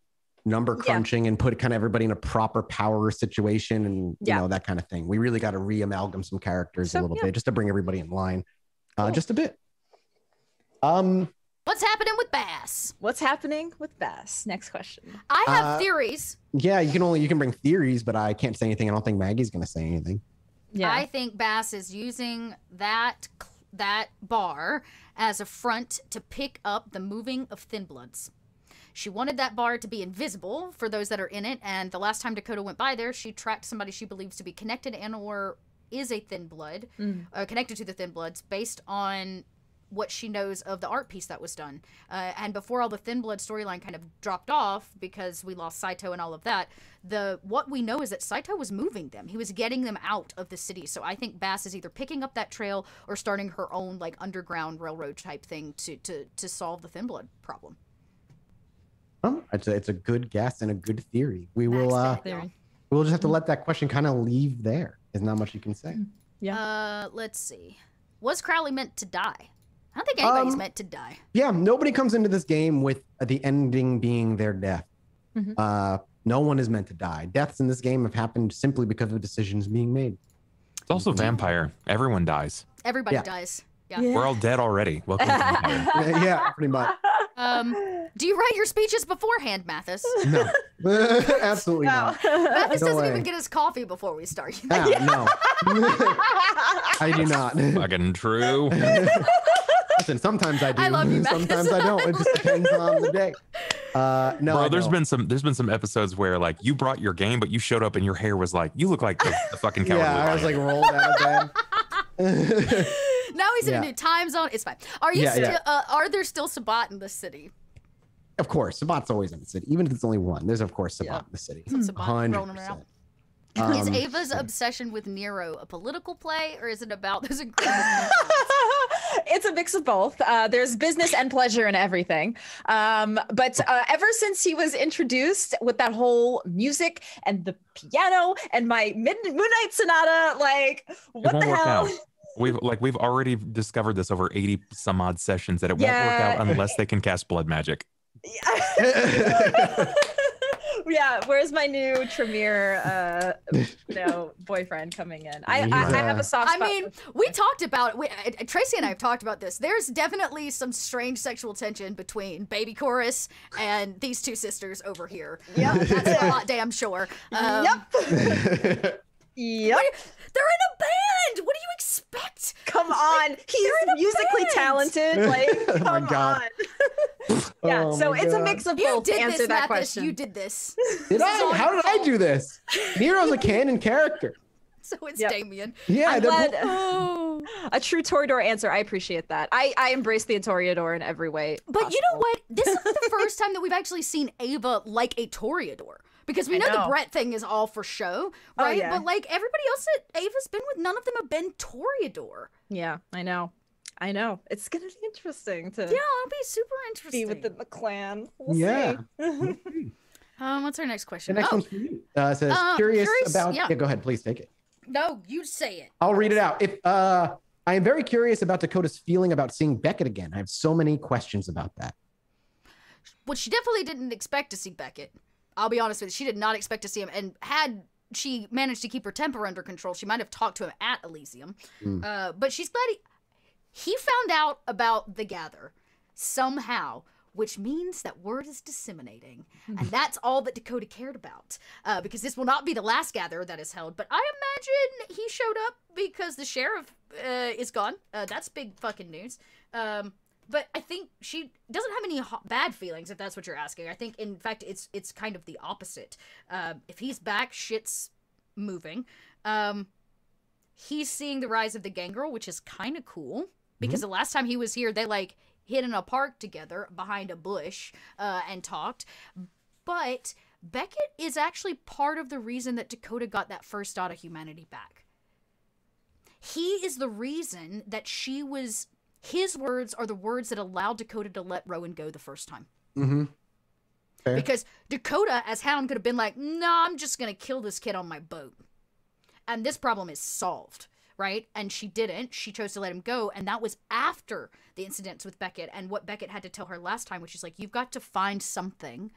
number Yeah. crunching, and put kind of everybody in a proper power situation, and you Yeah. know that kind of thing. We really got to re-amalgam some characters So, a little yeah. bit, just to bring everybody in line, uh, Cool. just a bit. Um, What's happening with Bass? what's happening with Bass? Next question. I have Uh, theories. yeah, you can only you can bring theories, but I can't say anything. I don't think Maggie's going to say anything. Yeah. I think Bass is using that that bar as a front to pick up the moving of Thin Bloods. She wanted that bar to be invisible for those that are in it, and the last time Dakota went by there, she tracked somebody she believes to be connected and or is a Thin Blood, Mm. uh, connected to the Thin Bloods, based on what she knows of the art piece that was done. Uh, and before all the Thin Blood storyline kind of dropped off because we lost Saito and all of that, the what we know is that Saito was moving them. He was getting them out of the city. So I think Bass is either picking up that trail or starting her own like underground railroad type thing to to to solve the Thin Blood problem. Um, it's a, it's a good guess and a good theory. We will uh, Theory. we'll just have to let that question kind of leave there. There's not much you can say. Yeah. Uh, let's see. Was Crowley meant to die? I don't think anybody's Um, meant to die. Yeah, nobody comes into this game with the ending being their death. Mhm. Uh, no one is meant to die. Deaths in this game have happened simply because of decisions being made. It's also vampire. Everyone dies. Everybody yeah. dies. Yeah. We're all dead already. Welcome to vampire. yeah, pretty much. Um, do you write your speeches beforehand, Mathas? No, absolutely No. not. Mathas No doesn't way. even get his coffee before we start. Ah, no, I do not. Fucking true. Listen, sometimes I do. I love you, Max. sometimes I don't. It just depends on the day. Uh, no, Bro, I there's don't. been some there's been some episodes where like you brought your game, but you showed up and your hair was like you look like the, the fucking coward. Yeah, I was like rolled out of bed. Now he's in Yeah. a new time zone. It's fine. Are you Yeah, still? yeah. Uh, are there still Sabbat in the city? of course, Sabbat's always in the city, even if it's only one. There's of course Sabbat Yeah. in the city. Some Sabbat rolling around. percent. is Um, Ava's obsession with Nero a political play, or is it about those incredible? it's a mix of both. Uh, there's business and pleasure in everything. Um, but uh, ever since he was introduced with that whole music and the piano and my Mid- Moonlight Sonata, like it what won't the work hell? out. We've like we've already discovered this over 80 some odd sessions that it won't work out unless they can cast blood magic. yeah, where's my new Tremere, uh, you know, boyfriend coming in? I, I, I have a soft Spot I mean, we talked about we, uh, Tracy and I have talked about this. There's definitely some strange sexual tension between Baby Chorus and these two sisters over here. Yep. That's a lot damn sure. Um, yep. Yep. They're in a band. What do you expect? Come on. He's musically band. talented. Like, Oh my come God. on. yeah, Oh so my it's a mix of You both to did answer this, that Mathas. question. You did this. Did This I? How did I do this? Nero's a canon character. So it's Yep. Damien. Yeah, I'm they're glad- both- Oh. a true Toreador answer. I appreciate that. I, I embrace the Toreador in every way. But you know what? This is the first time that we've actually seen Ava like a Toreador. Because we I know, the. Brett thing is all for show, Oh, right? yeah. But like everybody else that Ava's been with, none of them have been Toreador. Yeah, I know. I know. It's gonna be interesting to Yeah, it'll be super interesting. be interesting. within the clan. We'll Yeah. see. Um, what's our next The question? next oh, one's for you. Uh, it says Uh, curious, curious- about. yeah. Yeah. go ahead, please take it. no, you say it. I'll read it out. If uh, I am very curious about Dakota's feeling about seeing Beckett again. I have so many questions about that. Well, she definitely didn't expect to see Beckett. I'll be honest with you. She did not expect to see him. And had she managed to keep her temper under control, she might have talked to him at Elysium. Mm. Uh, but she's glad he, he found out about the Gather somehow which means that word is disseminating. and that's all that Dakota cared about. Uh, because this will not be the last gatherer that is held, but I imagine he showed up because the sheriff uh, is gone. Uh, that's big fucking news. Um, but I think she doesn't have any ho- bad feelings, if that's what you're asking. I think, in fact, it's it's kind of the opposite. Um, if he's back, shit's moving. Um, he's seeing the rise of the gangrel, which is kind of cool because the last time he was here, they like hid in a park together behind a bush uh, and talked. But Beckett is actually part of the reason that Dakota got that first dot of humanity back. He is the reason that she was. His words are the words that allowed Dakota to let Rowan go the first time. Mm-hmm. Fair. Because Dakota, as Hound, could have been like, "No, I'm just gonna kill this kid on my boat," and this problem is solved, right? And she didn't. She chose to let him go, and that was after the incidents with Beckett and what Beckett had to tell her last time, which is like, "You've got to find something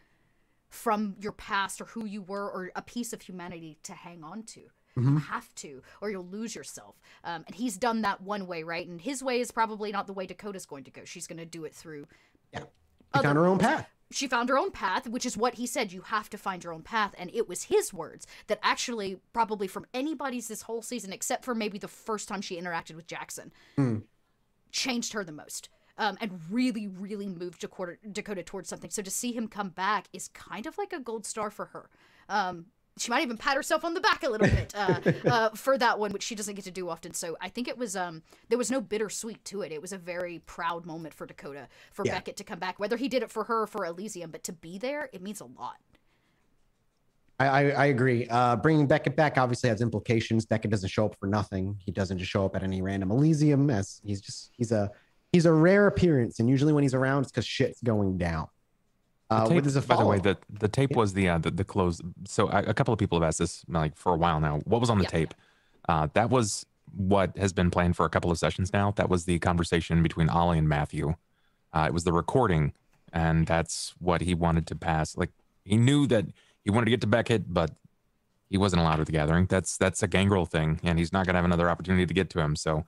from your past or who you were or a piece of humanity to hang on to." You have to, or you'll lose yourself. Um, and he's done that one way, right? And his way is probably not the way Dakota's going to go. She's going to do it through She found her own path. she found her own path, which is what he said. You have to find your own path. And it was his words that actually, probably from anybody's this whole season, except for maybe the first time she interacted with Jackson, changed her the most. Um, and really, really moved Dakota, Dakota towards something. So to see him come back is kind of like a gold star for her. Um, she might even pat herself on the back a little bit uh, uh, for that one, which she doesn't get to do often. So I think it was um, there was no bittersweet to it. It was a very proud moment for Dakota for Yeah. Beckett to come back. Whether he did it for her or for Elysium, but to be there, it means a lot. I, I, I agree. Uh, bringing Beckett back obviously has implications. Beckett doesn't show up for nothing. He doesn't just show up at any random Elysium. As he's just he's a he's a rare appearance, and usually when he's around, it's because shit's going down. Uh, tape, with his by the way, the the tape was the uh, the, the close. So a, a couple of people have asked this like for a while now. What was on the Yeah. tape? Uh, that was what has been planned for a couple of sessions now. That was the conversation between Ollie and Matthew. Uh, it was the recording, and that's what he wanted to pass. Like he knew that he wanted to get to Beckett, but he wasn't allowed at the gathering. That's that's a gangrel thing, and he's not going to have another opportunity to get to him. So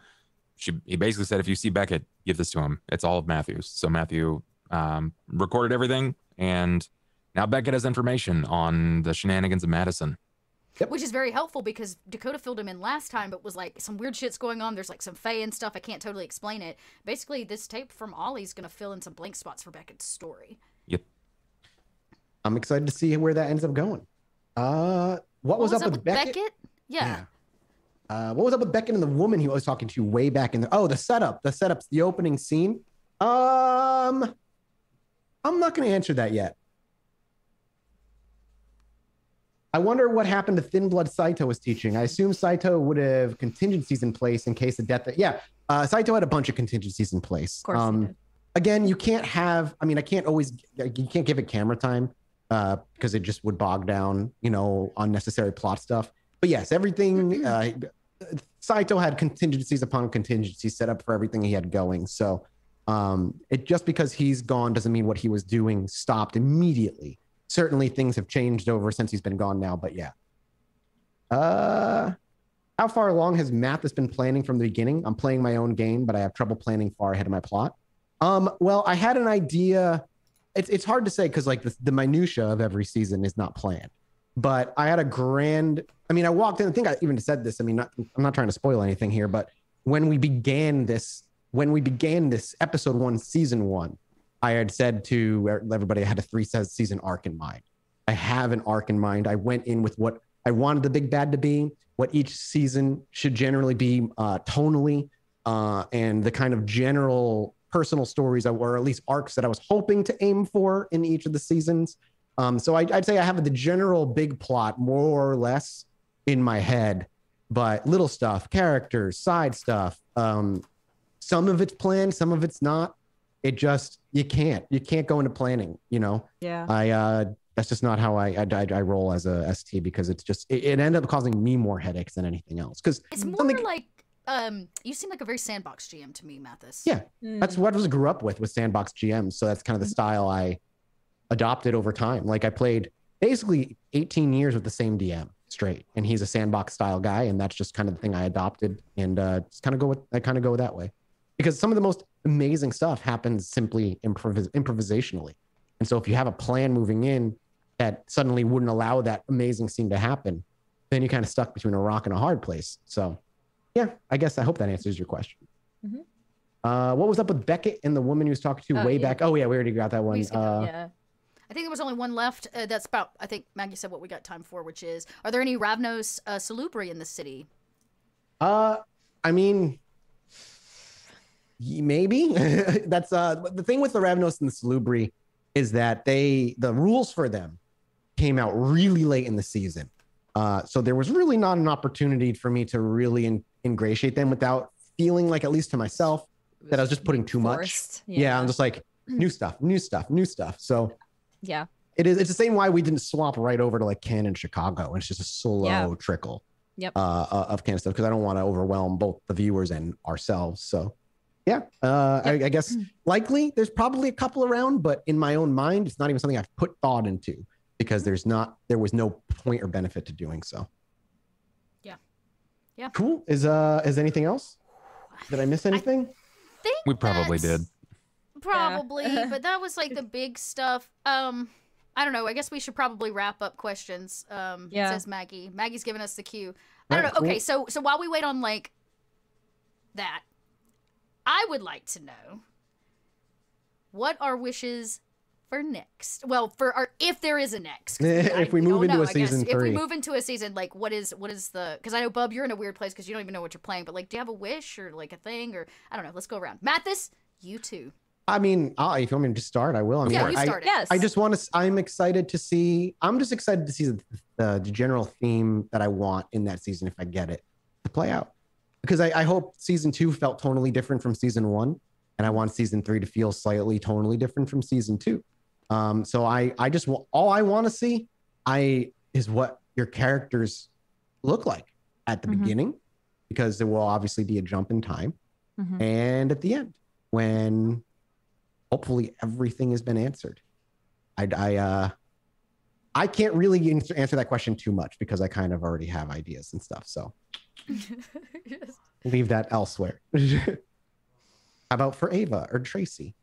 she, he basically said, if you see Beckett, give this to him. It's all of Matthew's. So Matthew um, recorded everything, and now Beckett has information on the shenanigans of Madison. Which is very helpful because Dakota filled him in last time, but was like some weird shit's going on. There's like some Fae and stuff. I can't totally explain it. Basically, this tape from Ollie's gonna fill in some blank spots for Beckett's story. Yep. I'm excited to see where that ends up going. Uh, what, was, up, with Beckett? Yeah. Uh, what was up with Beckett and the woman he was talking to way back in the? Oh, the setup. The setup's the opening scene. Um, I'm not going to answer that yet. I wonder what happened to Thin Blood Saito was teaching. I assume Saito would have contingencies in place in case of death. Yeah, uh, Saito had a bunch of contingencies in place. Of course. Um, again, you can't have. I mean, I can't always. You can't give it camera time uh, because it just would bog down, you know, unnecessary plot stuff. But yes, everything. Uh, Saito had contingencies upon contingencies set up for everything he had going. So, um, it just because he's gone doesn't mean what he was doing stopped immediately. Certainly, things have changed over since he's been gone now. But yeah. Uh, how far along has Mathas been planning from the beginning? I'm playing my own game, but I have trouble planning far ahead of my plot. Um, well, I had an idea. It's it's hard to say because like the, the minutia of every season is not planned. But I had a grand. I mean, I walked in. I think I even said this. I mean, not, I'm not trying to spoil anything here, but when we began this, when we began this episode one, season one, I had said to everybody I had a three season arc in mind. I have an arc in mind. I went in with what I wanted the big bad to be, what each season should generally be uh, tonally, uh, and the kind of general personal stories or at least arcs that I was hoping to aim for in each of the seasons. Um, so I, I'd say I have the general big plot more or less in my head, but little stuff, characters, side stuff. Um, some of it's planned, some of it's not. It just you can't you can't go into planning. You know, Yeah. I uh, that's just not how I I, I I roll as a ST because it's just it, it ended up causing me more headaches than anything else. Because It's more something- like um, you seem like a very sandbox GM to me, Mathas. Yeah. Mm. that's what I was grew up with with sandbox GMs. So that's kind of the style I adopted over time. Like I played basically 18 years with the same DM straight, and he's a sandbox style guy, and that's just kind of the thing I adopted, and uh, just kind of go with I kind of go that way because some of the most amazing stuff happens simply improvis- improvisationally. And so if you have a plan moving in that suddenly wouldn't allow that amazing scene to happen, then you're kind of stuck between a rock and a hard place. So yeah, I guess I hope that answers your question. Mhm. Uh, what was up with Beckett and the woman he was talking to Oh, way yeah. back? Oh yeah, we already got that one. Uh, yeah. I think there was only one left. Uh, that's about. I think Maggie said what we got time for, which is: Are there any Ravnos uh, Salubri in the city? Uh, I mean, maybe that's uh the thing with the Ravnos and the Salubri is that they the rules for them came out really late in the season. Uh, so there was really not an opportunity for me to really in, ingratiate them without feeling like, at least to myself, that I was just putting too much. Forced. Yeah. I'm just like new stuff, new stuff, new stuff. So yeah. it is. It's the same why we didn't swap right over to like Canon Chicago. And it's just a slow Yeah. trickle. Yep. Uh, uh, of Canon stuff because I don't want to overwhelm both the viewers and ourselves. So, yeah. Uh, I, I guess likely there's probably a couple around, but in my own mind, it's not even something I've put thought into because there's not there was no point or benefit to doing so. Yeah. Yeah. Cool. Is uh is anything else? Did I miss anything? Think We probably did. Probably, but that was like the big stuff. Um, I don't know. I guess we should probably wrap up questions. Um, Yeah. says Maggie. Maggie's giving us the cue. I don't Right, know. Okay, so so while we wait on like that, I would like to know what our wishes for next. Well, for our if there is a next. Eh, if I we move into know, a I guess. season If we move into a season, like what is what is the? Because I know Bub, you're in a weird place because you don't even know what you're playing. But like, do you have a wish or like a thing or I don't know? Let's go around. Mathas, you too. I mean, I'll, if you want me to start, I will. I mean, Yeah, you start it. Yes. I just want to. I'm excited to see. I'm just excited to see the, the, the general theme that I want in that season if I get it to play out. Because I, I hope season two felt totally different from season one, and I want season three to feel slightly totally different from season two. Um, so I I just want all I want to see I is what your characters look like at the Mhm. beginning, because there will obviously be a jump in time Mhm. and at the end when hopefully everything has been answered i i uh i can't really answer, answer that question too much because i kind of already have ideas and stuff so. leave that elsewhere. How about for ava or tracy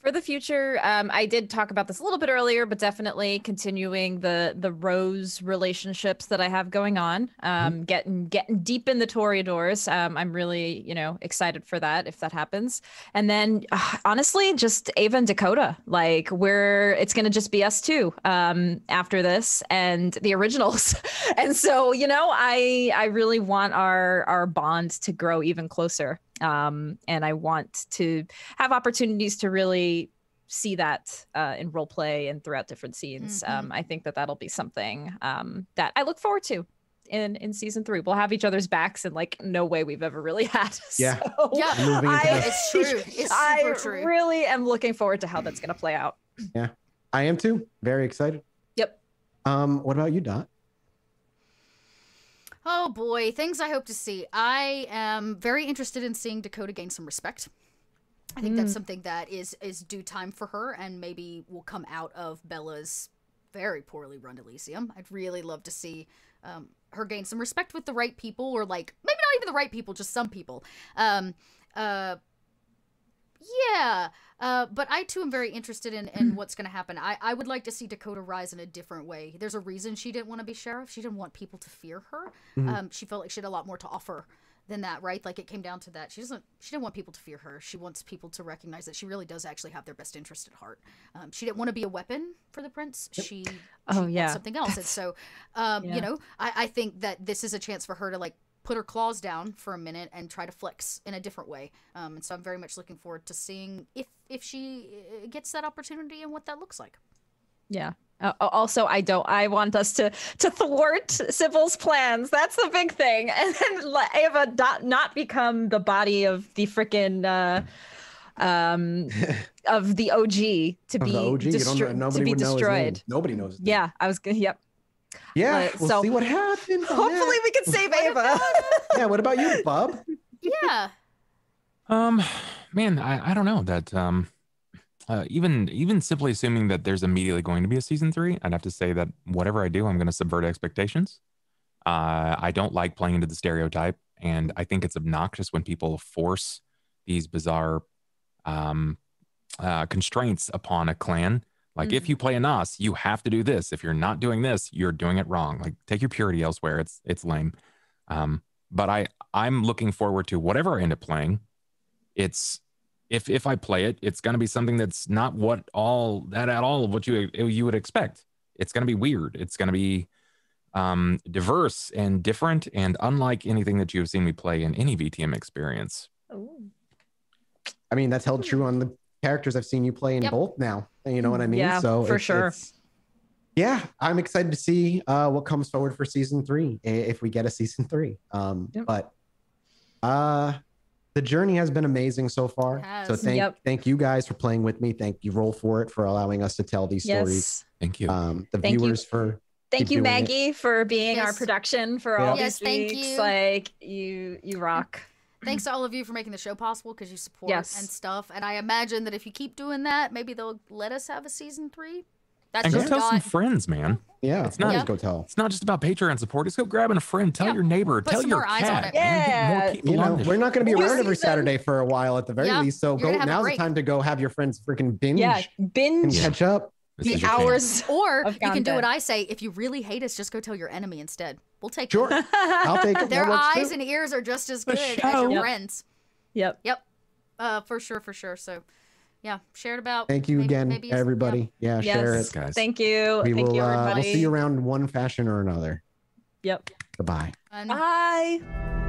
for the future um, i did talk about this a little bit earlier but definitely continuing the the rose relationships that i have going on um, getting getting deep in the toreadors. Um, i'm really you know excited for that if that happens. And then uh, honestly just ava and dakota like we're it's going to just be us two um, after this and the originals. And so you know i i really want our our bond to grow even closer um, and i want to have opportunities to really see that uh, in role play and throughout different scenes. Mhm. Um, I think that that'll be something um, that I look forward to in in season three. We'll have each other's backs in like no way we've ever really had. Yeah. So Yeah, I, it's true. It's I true. really am looking forward to how that's going to play out. Yeah, I am too very excited Yep. um what about you dot Oh boy, things I hope to see. I am very interested in seeing Dakota gain some respect. I think that's something that is is due time for her, and maybe will come out of Bella's very poorly run Elysium. I'd really love to see um, her gain some respect with the right people, or like maybe not even the right people, just some people. Um, uh, yeah, uh, but I too am very interested in, in what's going to happen. I, I would like to see Dakota rise in a different way. There's a reason she didn't want to be sheriff. She didn't want people to fear her. Um, she felt like she had a lot more to offer than that, right? Like it came down to that. She doesn't. She didn't want people to fear her. She wants people to recognize that she really does actually have their best interest at heart. Um, she didn't want to be a weapon for the prince. She Oh, she yeah. something else. And so, um, Yeah. you know, I, I think that this is a chance for her to like put her claws down for a minute and try to flex in a different way. Um, and so I'm very much looking forward to seeing if if she uh, gets that opportunity and what that looks like. Yeah. Uh, also, I don't. I want us to to thwart Sybil's plans. That's the big thing, and then let Ava not, not become the body of the freaking uh, um of the OG to be OG, you destro- nobody to be would know destroyed. Nobody knows. Yeah, I was. gonna Yep. Yeah. But- we'll so- see what happens. Hopefully, that. we can save Ava. yeah. What about you, Bob? Yeah. Um, man, I, I don't know that. Um, uh, even even simply assuming that there's immediately going to be a season three, I'd have to say that whatever I do, I'm going to subvert expectations. Uh, I don't like playing into the stereotype, and I think it's obnoxious when people force these bizarre um, uh, constraints upon a clan. Like if you play a Nos, you have to do this. If you're not doing this, you're doing it wrong. Like take your purity elsewhere. It's it's lame. Um, but I I'm looking forward to whatever I end up playing. It's if if I play it, it's going to be something that's not what all that at all of what you you would expect. It's going to be weird. It's going to be um, diverse and different and unlike anything that you have seen me play in any VTM experience. Ooh. I mean, that's held true on the characters I've seen you play in Yep. both now. You know what I mean? Yeah, so for it's- sure. it's- yeah, I'm excited to see uh, what comes forward for season three, if we get a season three. Um, Yep. But uh, the journey has been amazing so far. So thank Yep. thank you guys for playing with me. Thank you, Roll for it, for allowing us to tell these stories. Thank you. Um, the Thank you. viewers for Thank you, doing it. Maggie, for being our production for Yeah. all Yes, these thank weeks. you. Like you, you rock. Thanks to all of you for making the show possible because you support Yes. and stuff. And I imagine that if you keep doing that, maybe they'll let us have a season three. That's and go just tell some friends, man. yeah. It's not- please go tell. It's not just about Patreon support. It's go grabbing a friend, tell Yeah. your neighbor, Put tell some your more eyes on cat. it. man. Get more Yeah. You know, we're not going to be New around every season. Saturday for a while at the very Yeah, least. So you're go gonna have a now's the time to go have your friends freaking binge Yeah, and binge catch up. This the is your chance. hours. Or you can do what I say. If you really hate us, just go tell your enemy instead. We'll take Sure, them. I'll take it. Their That eyes and ears are just as good as show. your Yep. friends. Yep. Yep. Uh, for sure, for sure. So, yeah, share it about. Thank you maybe- again, maybe it's- everybody. Yeah, share Yes. it. guys. Thank you. We Thank will. you, Uh, we'll see you around one fashion or another. Yep. Goodbye. yeah. And Bye.